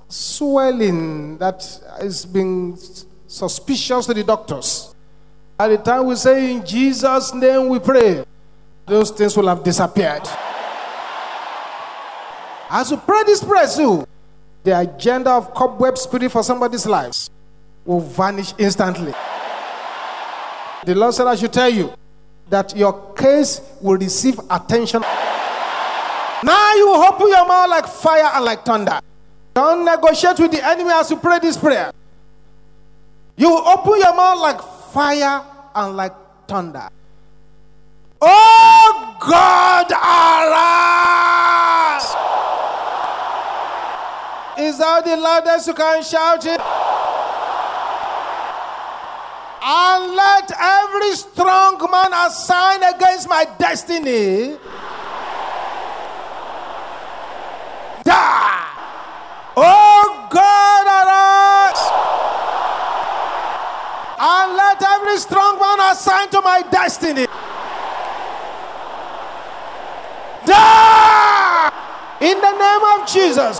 swelling that has been suspicious to the doctors. At the time we say, In Jesus' name we pray, those things will have disappeared. As we pray this prayer, too, the agenda of cobweb spirit for somebody's lives will vanish instantly. The Lord said, I should tell you that your case will receive attention. Now you open your mouth like fire and like thunder. Don't negotiate with the enemy as you pray this prayer. You open your mouth like fire and like thunder. Oh God, arise! Is that the loudest you can shout it? And let every strong man assigned against my destiny die. Oh God, arise and let every strong man assigned to my destiny die in the name of Jesus.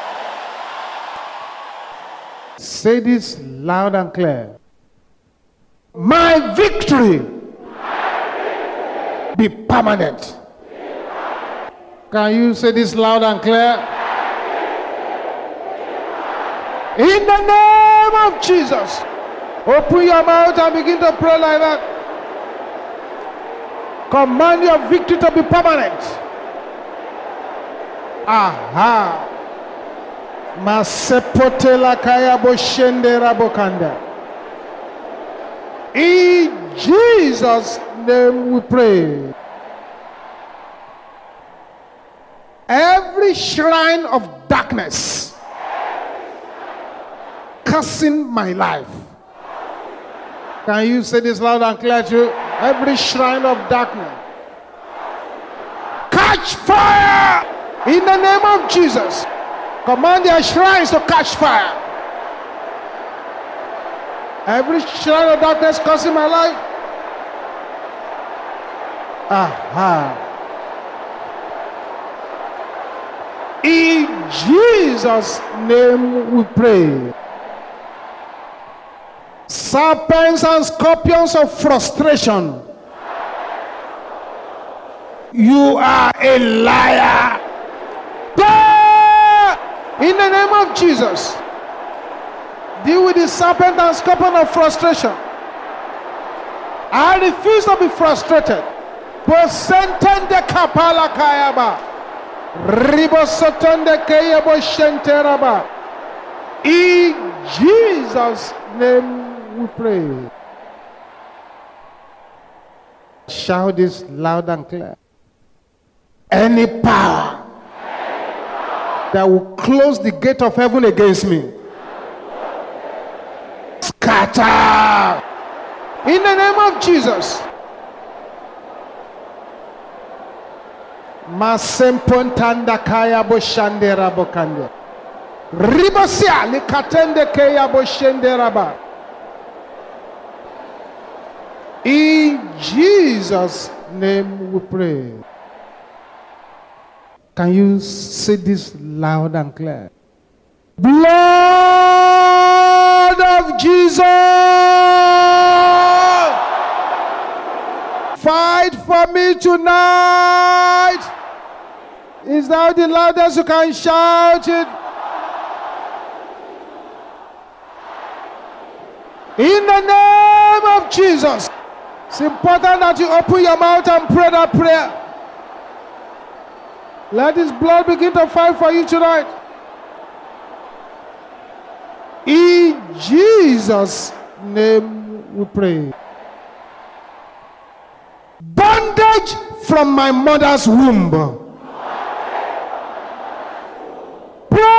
Say this loud and clear. My victory, be permanent. Can you say this loud and clear? In the name of Jesus. Open your mouth and begin to pray like that. Command your victory to be permanent. Aha. Masepotela kaya boshende rabokanda. In Jesus' name we pray. Every shrine of darkness cursing my life. Can you say this loud and clear to you? Every shrine of darkness. Catch fire in the name of Jesus. Command their shrines to catch fire. Every shrine of darkness causing my life. Aha. In Jesus' name we pray. Serpents and scorpions of frustration. You are a liar. In the name of Jesus. Deal with the serpent and scorpion of frustration. I refuse to be frustrated. Posentende kapala kayaba. Ribosotonde kayabo shenteraba. In Jesus' name we pray. Shout this loud and clear. Any power that will close the gate of heaven against me, scatter in the name of Jesus. Masempontanda kaya bokande. Likatende kaya boshenderaba. In Jesus' name we pray. Can you say this loud and clear? Blood of Jesus! Fight for me tonight! Is that the loudest you can shout it? In the name of Jesus. It's important that you open your mouth and pray that prayer. Let His blood begin to fight for you tonight. In Jesus' name we pray. Bondage from my mother's womb. Pray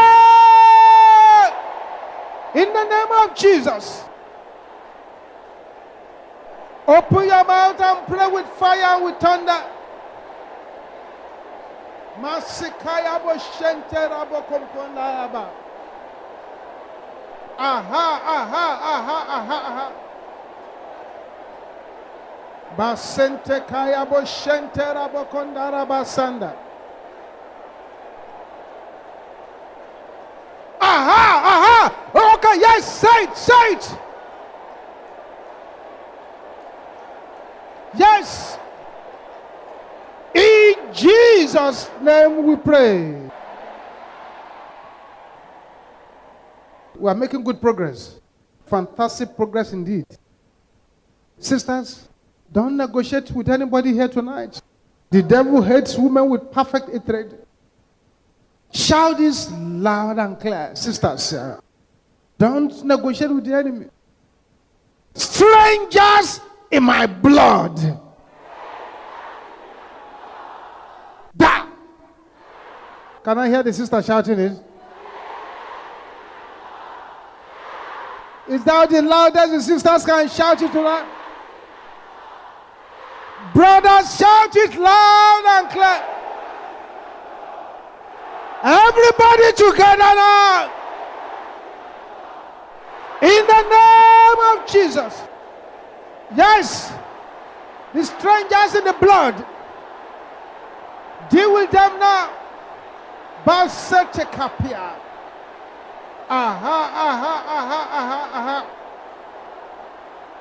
in the name of Jesus. Open your mouth and pray with fire and with thunder. Masikaya bo shente rabo komponda raba. Aha, aha, aha, aha, aha. Basente kaya bo shente rabo kondara basanda. Aha, aha. Okay, yes, say it, say it. Yes. In Jesus' name we pray. We are making good progress. Fantastic progress indeed. Sisters, don't negotiate with anybody here tonight. The devil hates women with perfect hatred. Shout this loud and clear, sisters. Don't negotiate with the enemy. Strangers in my blood. Da. Can I hear the sister shouting it? Is that the loudest the sisters can shout it tonight? Brothers, shout it loud and clear. Everybody together now. In the name of Jesus. Yes. The strangers in the blood. Deal with them now. Basete kapia. Aha, aha, aha, aha, aha.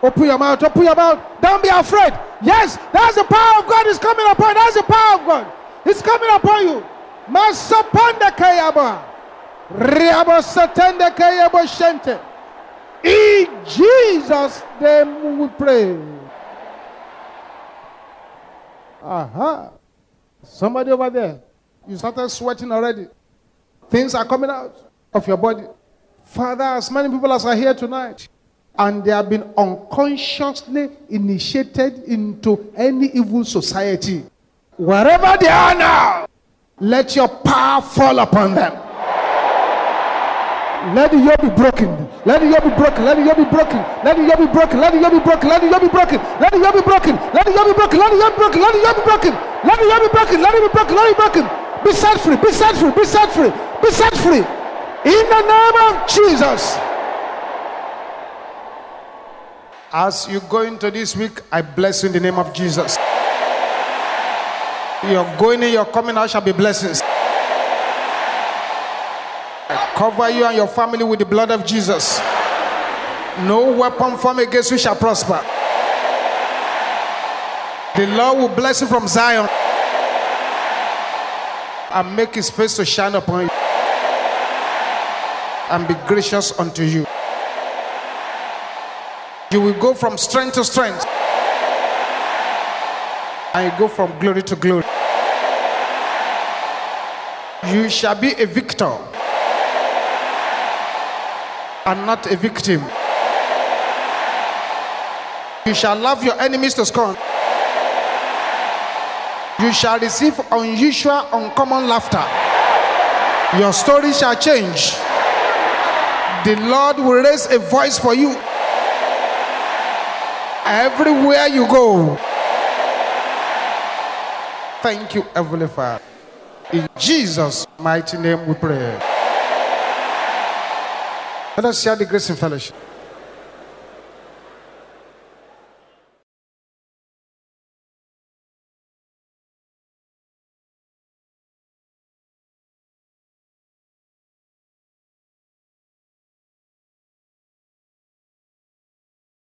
Open your mouth, open your mouth. Don't be afraid. Yes, that's the power of God is coming upon. That's the power of God. It's coming upon you. Masapanda kayaba. Riabo satende kayabo shente. In Jesus' name we pray. Aha. Somebody over there. You started sweating already. Things are coming out of your body. Father, as many people as are here tonight, and they have been unconsciously initiated into any evil society, wherever they are now, let your power fall upon them. Let the yoke be broken. Let the yoke be broken. Let the yoke be broken. Let the yoke be broken. Let the yoke be broken. Let the yoke be broken. Let the yoke be broken. Let the yoke be broken. Let the yoke be broken. Let the yoke be broken. Let the yoke be broken. Let it be broken. Let it be broken. Be set free. Be set free. Be set free. Be set free. In the name of Jesus. As you go into this week, I bless you in the name of Jesus. Your going in, your coming out shall be blessings. I cover you and your family with the blood of Jesus. No weapon formed against you shall prosper. The Lord will bless you from Zion and make his face to shine upon you and be gracious unto you. You will go from strength to strength. And you go from glory to glory. You shall be a victor and not a victim. You shall love your enemies to scorn. You shall receive unusual, uncommon laughter. Your story shall change. The Lord will raise a voice for you everywhere you go. Thank you, Heavenly Father. In Jesus' mighty name we pray. Let us share the grace in fellowship.